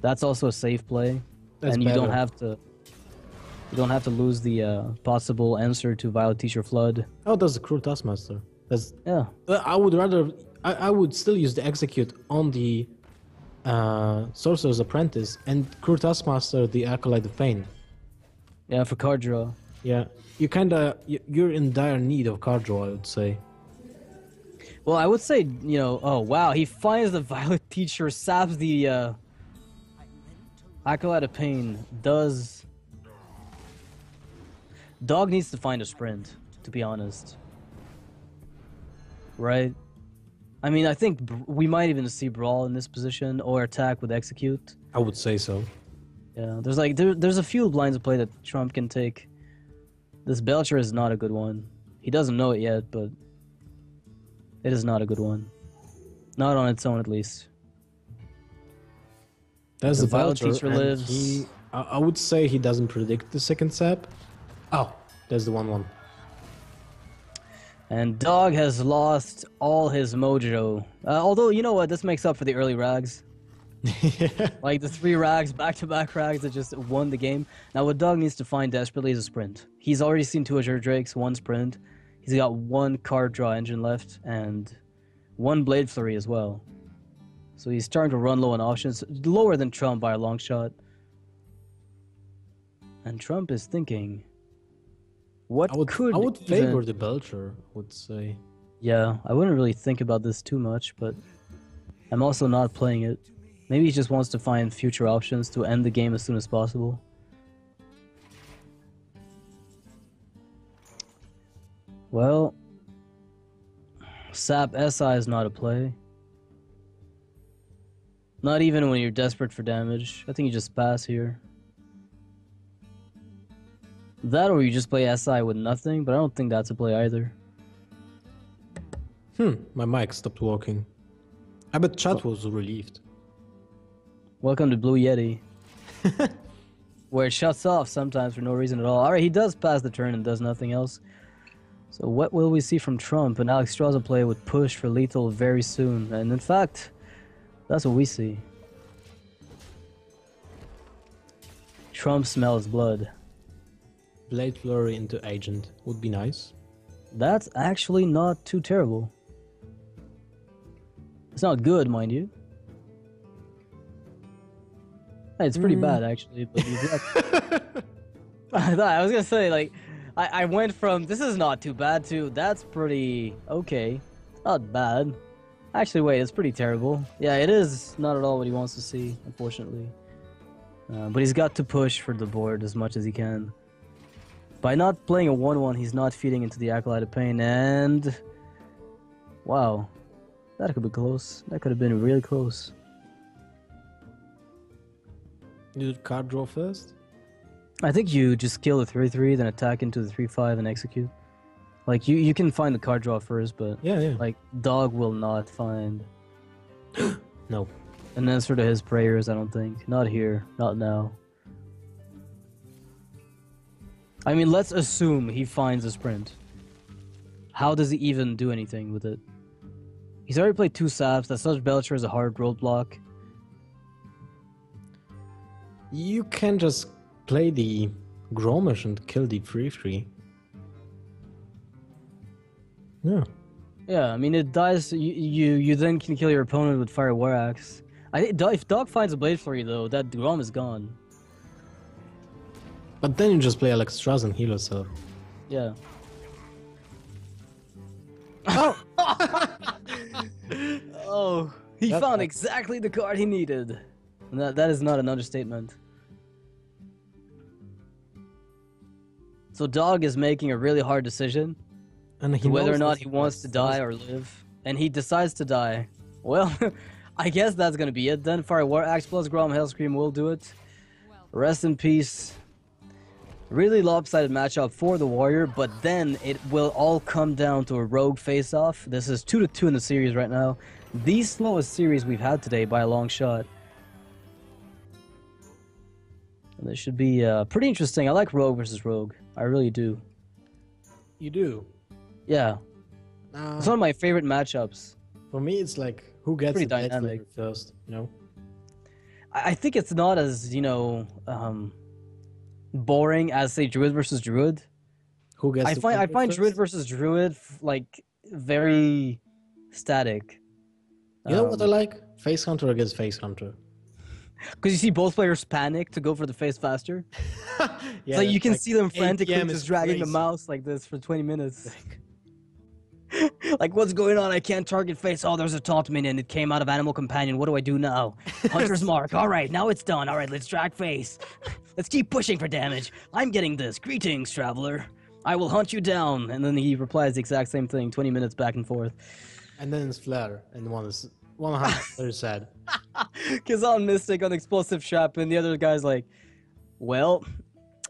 That's also a safe play, That's and you don't have to. You don't have to lose the uh, possible answer to Violet Teacher Flood. Oh, that's the cruel taskmaster. That's. Yeah, Uh, I would rather. I, I would still use the execute on the uh, sorcerer's apprentice and cruel taskmaster the acolyte of pain. yeah, for card draw. Yeah, you kind of you're in dire need of card draw. I would say. Well, I would say, you know, oh wow, he finds the Violet Teacher, saps the uh, Acolyte of Pain. Does Dog needs to find a sprint, to be honest. Right? I mean, I think we might even see Brawl in this position or attack with Execute. I would say so. Yeah, there's like there, there's a few blinds of play that Trump can take. This Belcher is not a good one. He doesn't know it yet, but it is not a good one. Not on its own, at least. That's The the, Belcher, Teacher lives. He, I, I would say he doesn't predict the second sap. Oh, there's the one one. And Dog has lost all his mojo. Uh, although, you know what? This makes up for the early rags. Like the three rags, back to back rags that just won the game. Now, what Dog needs to find desperately is a sprint. He's already seen two Azure Drakes, one sprint. He's got one card draw engine left and one Blade Flurry as well. So he's starting to run low on options, lower than Trump by a long shot. And Trump is thinking, what I would, could I would even- favor the Belcher. Would say. Yeah, I wouldn't really think about this too much, but I'm also not playing it. Maybe he just wants to find future options to end the game as soon as possible. Well, Sap SI is not a play. Not even when you're desperate for damage. I think you just pass here. That or you just play SI with nothing, but I don't think that's a play either. Hmm, my mic stopped working. I bet chat was relieved. Welcome to Blue Yeti. where it shuts off sometimes for no reason at all. Alright, he does pass the turn and does nothing else. So what will we see from Trump and Alexstrasza play with push for lethal very soon? And in fact, that's what we see. Trump smells blood. Blade Flurry into Agent would be nice. That's actually not too terrible. It's not good, mind you. It's pretty Mm. bad actually, but you've got- I thought I was gonna say like I, I went from this is not too bad to that's pretty okay. Not bad. Actually wait, it's pretty terrible. Yeah, it is not at all what he wants to see, unfortunately. Uh, but he's got to push for the board as much as he can. By not playing a 1-1, he's not feeding into the Acolyte of Pain, and... Wow. That could be close. That could have been really close. You do card draw first? I think you just kill the 3-3, then attack into the 3-5 and execute. Like, you, you can find the card draw first, but, Yeah, yeah. like, Dog will not find. no. And then sort of his prayers, I don't think. Not here. Not now. I mean, let's assume he finds a sprint. How does he even do anything with it? He's already played two saps. That such Belcher is a hard roadblock. You can just play the Gromish and kill the 3 3. Yeah. Yeah, I mean, it dies. You you, you then can kill your opponent with Fiery War Axe. I if Dog finds a Blade Flurry, though, that Grom is gone. But then you just play Alexstrasza and heal yourself. Yeah. Oh! Oh, he That- found exactly the card he needed. That, that is not an understatement. So Dog is making a really hard decision and he whether or not he wants to die or live, and he decides to die. Well, I guess that's gonna be it then. Fiery War Axe plus Grom Hellscream will do it. Rest in peace. Really lopsided matchup for the Warrior, but then it will all come down to a rogue face-off. This is two to two in the series right now. The slowest series we've had today by a long shot. And this should be uh, pretty interesting. I like Rogue versus Rogue. I really do. You do. Yeah, Uh, it's one of my favorite matchups. for me, it's like who gets Pretty the dynamic. First, you know? I think it's not as you know um, boring as say Druid versus Druid. Who gets I find I find first? Druid versus Druid like very static. You know what I Um, like? Face Hunter against Face Hunter. Because you see both players panic to go for the face faster. yeah, It's like you can see them 8 frantically just dragging the mouse like this for 20 minutes. like, what's going on? I can't target face. Oh, there's a taunt minion. It came out of Animal Companion. What do I do now? Hunter's Mark. All right, now it's done. All right, let's drag face. let's keep pushing for damage. I'm getting this. Greetings, traveler. I will hunt you down. And then he replies the exact same thing 20 minutes back and forth. And then it's Flare, and one is one hundred very sad. Kezan Mystic on Explosive Shop, and the other guy's like, Well,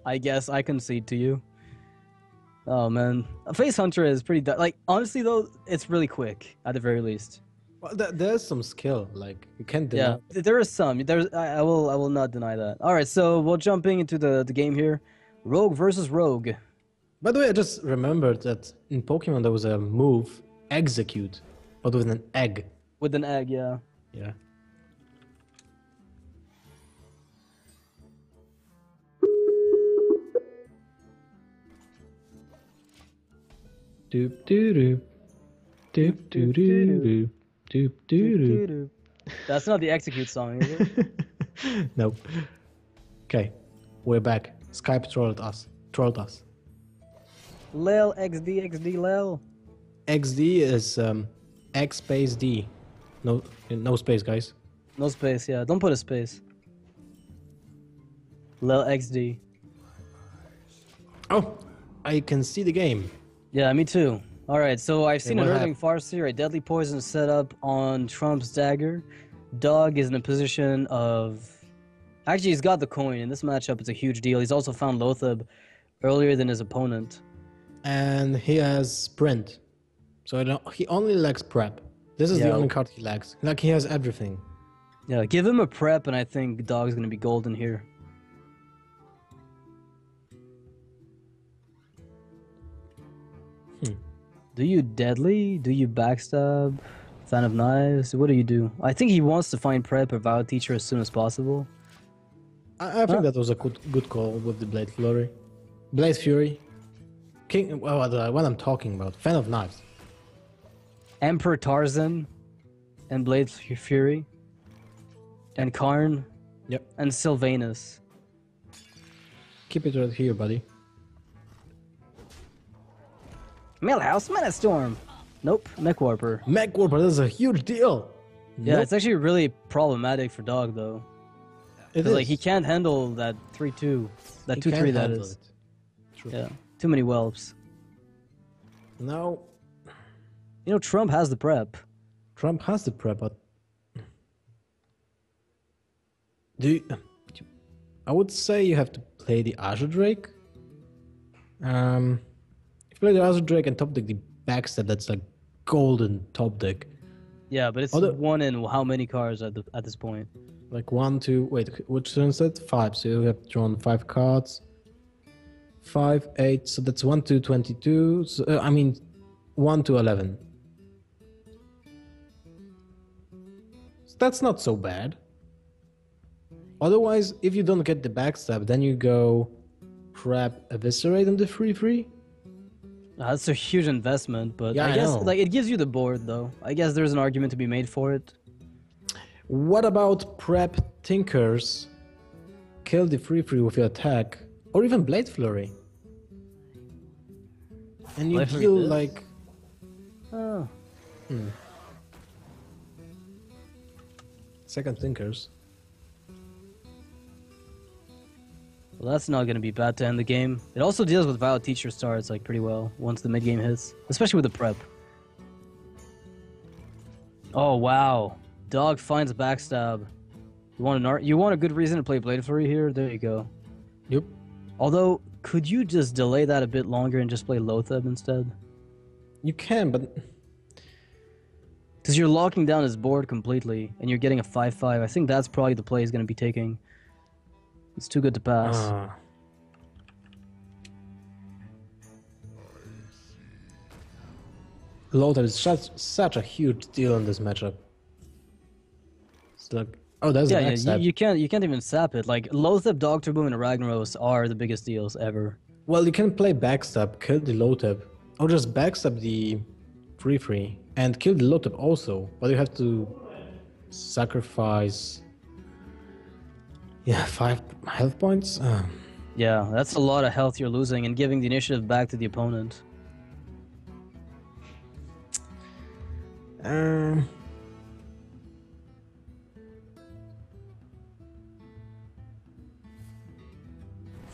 I guess I concede to you. Oh man. A Face Hunter is pretty. du- Like, honestly though, it's really quick, at the very least. Well, th- there's some skill, like you can't deny. Yeah, there is some. There's, I, I will, I will not deny that. All right, so we're jumping into the the game here. Rogue versus Rogue. By the way, I just remembered that in Pokemon there was a move, Execute, but with an egg. With an egg, yeah. Yeah. Doop doo doo. Doop doo doo doo. Doop doo doo. That's not the execute song, is it? nope. Okay, we're back. Skype trolled us. Trolled us. Lel XD XD Lel. XD is um, X space D. No, no space, guys. No space, yeah. Don't put a space. Lil XD. Oh, I can see the game. Yeah, me too. All right, so I've seen an Earthen Ring Farseer, a deadly poison set up on Trump's dagger. Dog is in a position of. Actually, he's got the coin. In this matchup, it's a huge deal. He's also found Loatheb earlier than his opponent. and he has sprint. So I don't, he only lacks prep. This is the only card he lacks. Like he has everything. Yeah, give him a prep, and I think Dog's gonna be golden here. Hmm. Do you deadly? Do you backstab? Fan of knives? What do you do? I think he wants to find prep or vow teacher as soon as possible. I, I think Huh? that was a good good call with the Blade Flurry. Blade Fury. King. Well, one I'm talking about. Fan of knives. Emperor Thaurissan and Blade Fury and Cairne Yep. and Sylvanas. Keep it right here, buddy. Millhouse Manastorm. Nope, Mech Warper. Mech Warper. That's a huge deal. Yeah, Nope, it's actually really problematic for Dog though. It is. Like he can't handle that three two, that 2-3, that is. Yeah, too many whelps. Now You know Trump has the prep. Trump has the prep, but do you, I would say you have to play the Azure Drake. Um, if you play the Azure Drake and top deck the backstab, that's like golden top deck. Yeah, but it's Other- one in how many cards at the, at this point? Like one, two, wait, which turn is that? Five. So you have drawn five cards. Five, eight. So that's one to twenty-two. So, uh, I mean, one to eleven. That's not so bad. Otherwise, if you don't get the backstab, then you go crap eviscerate on the free free. Uh, That's a huge investment, but Yeah, I I guess know. like it gives you the board though. I guess there's an argument to be made for it. What about prep tinkers? Kill the free free with your attack, or even blade flurry. And you Flurry like Oh, second Tinkers. well, that's not gonna be bad to end the game. It also deals with Violet Teacher stars like pretty well once the mid game hits, especially with the prep. Oh wow, Dog finds backstab. You want an art? You want a good reason to play Blade Flurry here? There you go. Yep. Although, could you just delay that a bit longer and just play Loatheb instead? You can, but Because you're locking down his board completely, and you're getting a 5-5. I think that's probably the play he's going to be taking. It's too good to pass. uh, Loatheb is such such a huge deal in this matchup. It's like, oh, that's yeah, yeah, you, you can't you can't even sap it. Like Loatheb, Doctor Boom, and Ragnaros are the biggest deals ever. Well, you can play backstab, kill the Loatheb, or just backstab the free free and kill the Loatheb also, but you have to sacrifice. Yeah, five health points. Uh, Yeah, that's a lot of health you're losing and giving the initiative back to the opponent. um,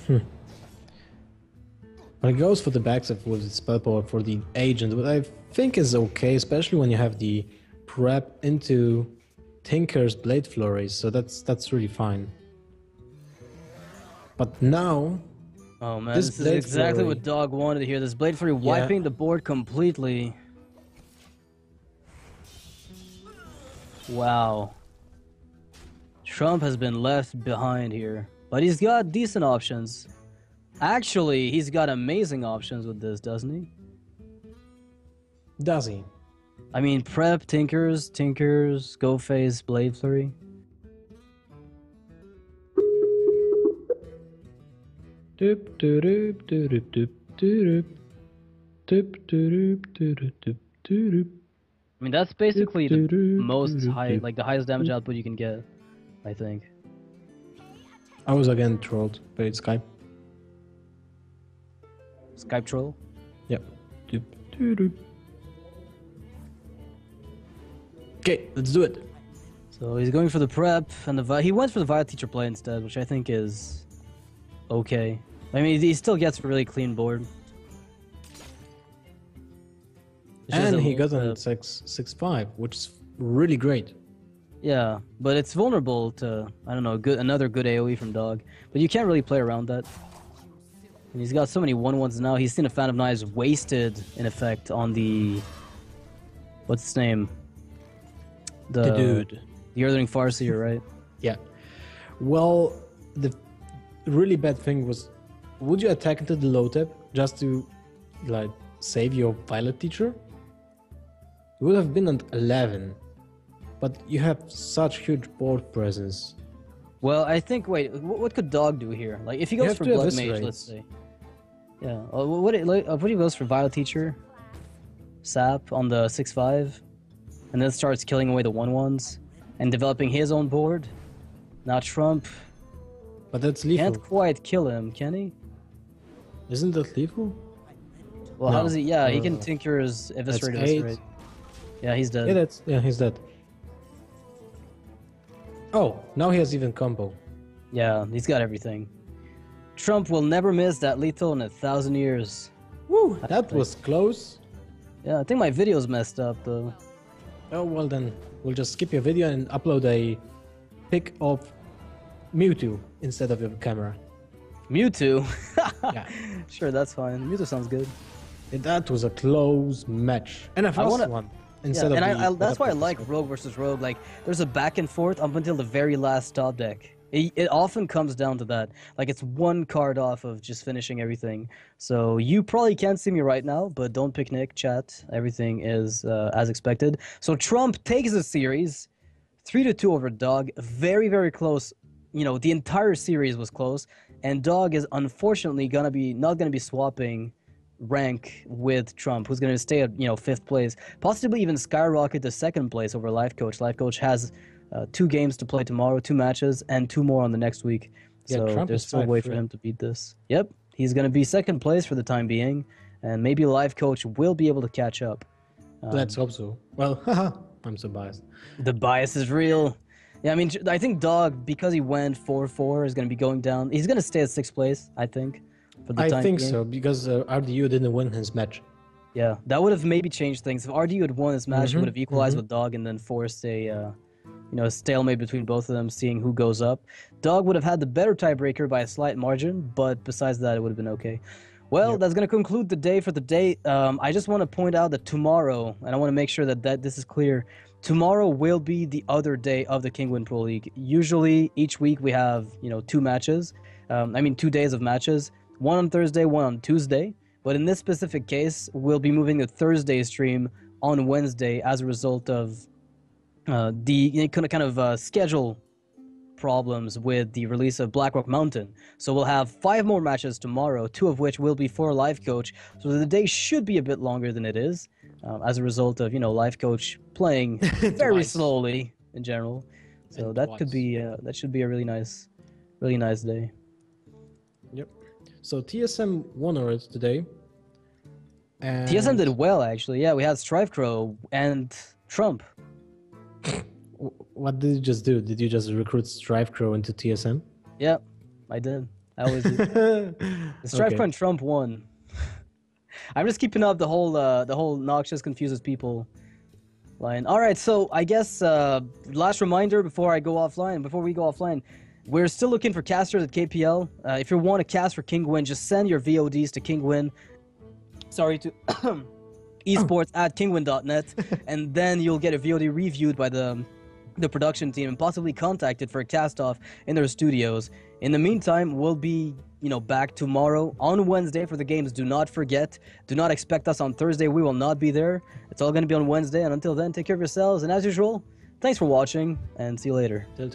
hmm. But it goes for the backstab with the spell power for the agent, what I think is okay, especially when you have the prep into Tinker's Blade Flurries, so that's that's really fine. But now, Oh man, This this, is exactly Flurry- what Dog wanted to hear. This Blade Flurry wiping the board completely. Wow. Trump has been left behind here. But he's got decent options. Actually, he's got amazing options with this, doesn't he? does he? I mean, Prep, Tinkers, Tinkers, Go Phase, Blade Flurry. Doop, doop, doop, doop, doop, doop. Doop, doop, doop, doop. I mean, that's basically the most high, like the highest damage output you can get, I think. I was again trolled by Skype. Skype troll. Yep. Doop, doop, doop. Okay, let's do it. So he's going for the prep, and the vi- he went for the Violet Teacher play instead, which I think is okay. I mean, he still gets a really clean board. It's And he little got on bit- six six five, which is really great. Yeah, but it's vulnerable to I don't know, good another good AOE from Dog, but you can't really play around that. And he's got so many one ones now. He's seen a fan of knives wasted in effect on the what's his name? The, The dude. the Earthen Ring Farseer, right? Yeah. Well, the really bad thing was, would you attack into the low tap just to like save your Violet teacher, you would have been at 11. But you have such huge board presence. Well, I think. Wait, wh- what could Dog do here? Like, if he goes for Blood. Mage, let's say. Yeah. Uh, wh- what? it- Like, uh, what he goes for Violet Teacher? Sap on the six five, and then starts killing away the one ones, and developing his own board. Now Trump But that's lethal. can't quite kill him, can he? Isn't that lethal? Well, how does he? Yeah, he can no, no. Tinker's eviscerate, That's Yeah, he's dead. Yeah, that's yeah, he's dead. Oh, now he has even combo. Yeah, he's got everything. Trump will never miss that lethal in a thousand years. Woo! That was close. Yeah, I think my video's messed up though. Oh well then we'll just skip your video and upload a pic of Mewtwo instead of your camera. Mewtwo. Yeah. Sure, that's fine. Mewtwo sounds good. That was a close match. And a fast wanna- one. Yeah, and of I, I, that's why I like. Rogue versus Rogue. Like, there's a back and forth up until the very last top deck. It, it often comes down to that. Like, it's one card off of just finishing everything. So you probably can't see me right now, but don't picnic, chat. Everything is uh, as expected. So Trump takes the series, three to two over Dog. Very, very close. You know, the entire series was close, and Dog is unfortunately gonna be not gonna be swapping rank with Trump, who's going to stay at you know fifth place, possibly even skyrocket to second place over Lifecoach. Life Coach has uh, two games to play tomorrow, two matches, and two more on the next week. Yeah, So Trump there's still a way for him to beat this. Yep, he's going to be second place for the time being, and maybe Lifecoach will be able to catch up. Um, Let's hope so. Well, haha, I'm so biased. the bias is real. Yeah, I mean, I think Dog because he went four four is going to be going down. He's going to stay at sixth place, I think. For the I time think being. so because uh, RDU didn't win his match. Yeah, that would have maybe changed things. If RDU had won his match, it Mhm, would have equalized mhm. with Dog and then forced a, uh, you know, a stalemate between both of them, seeing who goes up. Dog would have had the better tiebreaker by a slight margin, but besides that, it would have been okay. Well, Yep. that's going to conclude the day for the day. Um, I just want to point out that tomorrow, and I want to make sure that, that this is clear, tomorrow will be the other day of the Kinguin Pro League. Usually, each week we have, you know, two matches. Um, I mean, two days of matches. One on Thursday, one on Tuesday. But in this specific case, we'll be moving the Thursday stream on Wednesday as a result of uh, the kind of kind of uh, schedule problems with the release of Blackrock Mountain. So we'll have five more matches tomorrow, two of which will be for Lifecoach. So the day should be a bit longer than it is, um, as a result of you know Lifecoach playing very Twice. slowly in general. So And that could be uh, that should be a really nice, really nice day. So TSM won already today. And TSM did well actually. Yeah, we had StrifeCro and Trump. What did you just do? Did you just recruit StrifeCro into TSM? Yeah, I did. I always do. The Strife Okay. Crow and Trump won. I'm just keeping up the whole uh, the whole noxious confuses people line. All right, so I guess uh, last reminder before I go offline, before we go offline, we're still looking for casters at KPL. Uh, if you want to cast for Kinguin, just send your VODs to Kinguin. Sorry to esports at kinguin.net, and then you'll get a VOD reviewed by the the production team and possibly contacted for a cast off in their studios. In the meantime, we'll be, you know, back tomorrow on Wednesday for the games. Do not forget. Do not expect us on Thursday. We will not be there. It's all going to be on Wednesday. And until then, take care of yourselves. And as usual, thanks for watching and see you later. Tilt.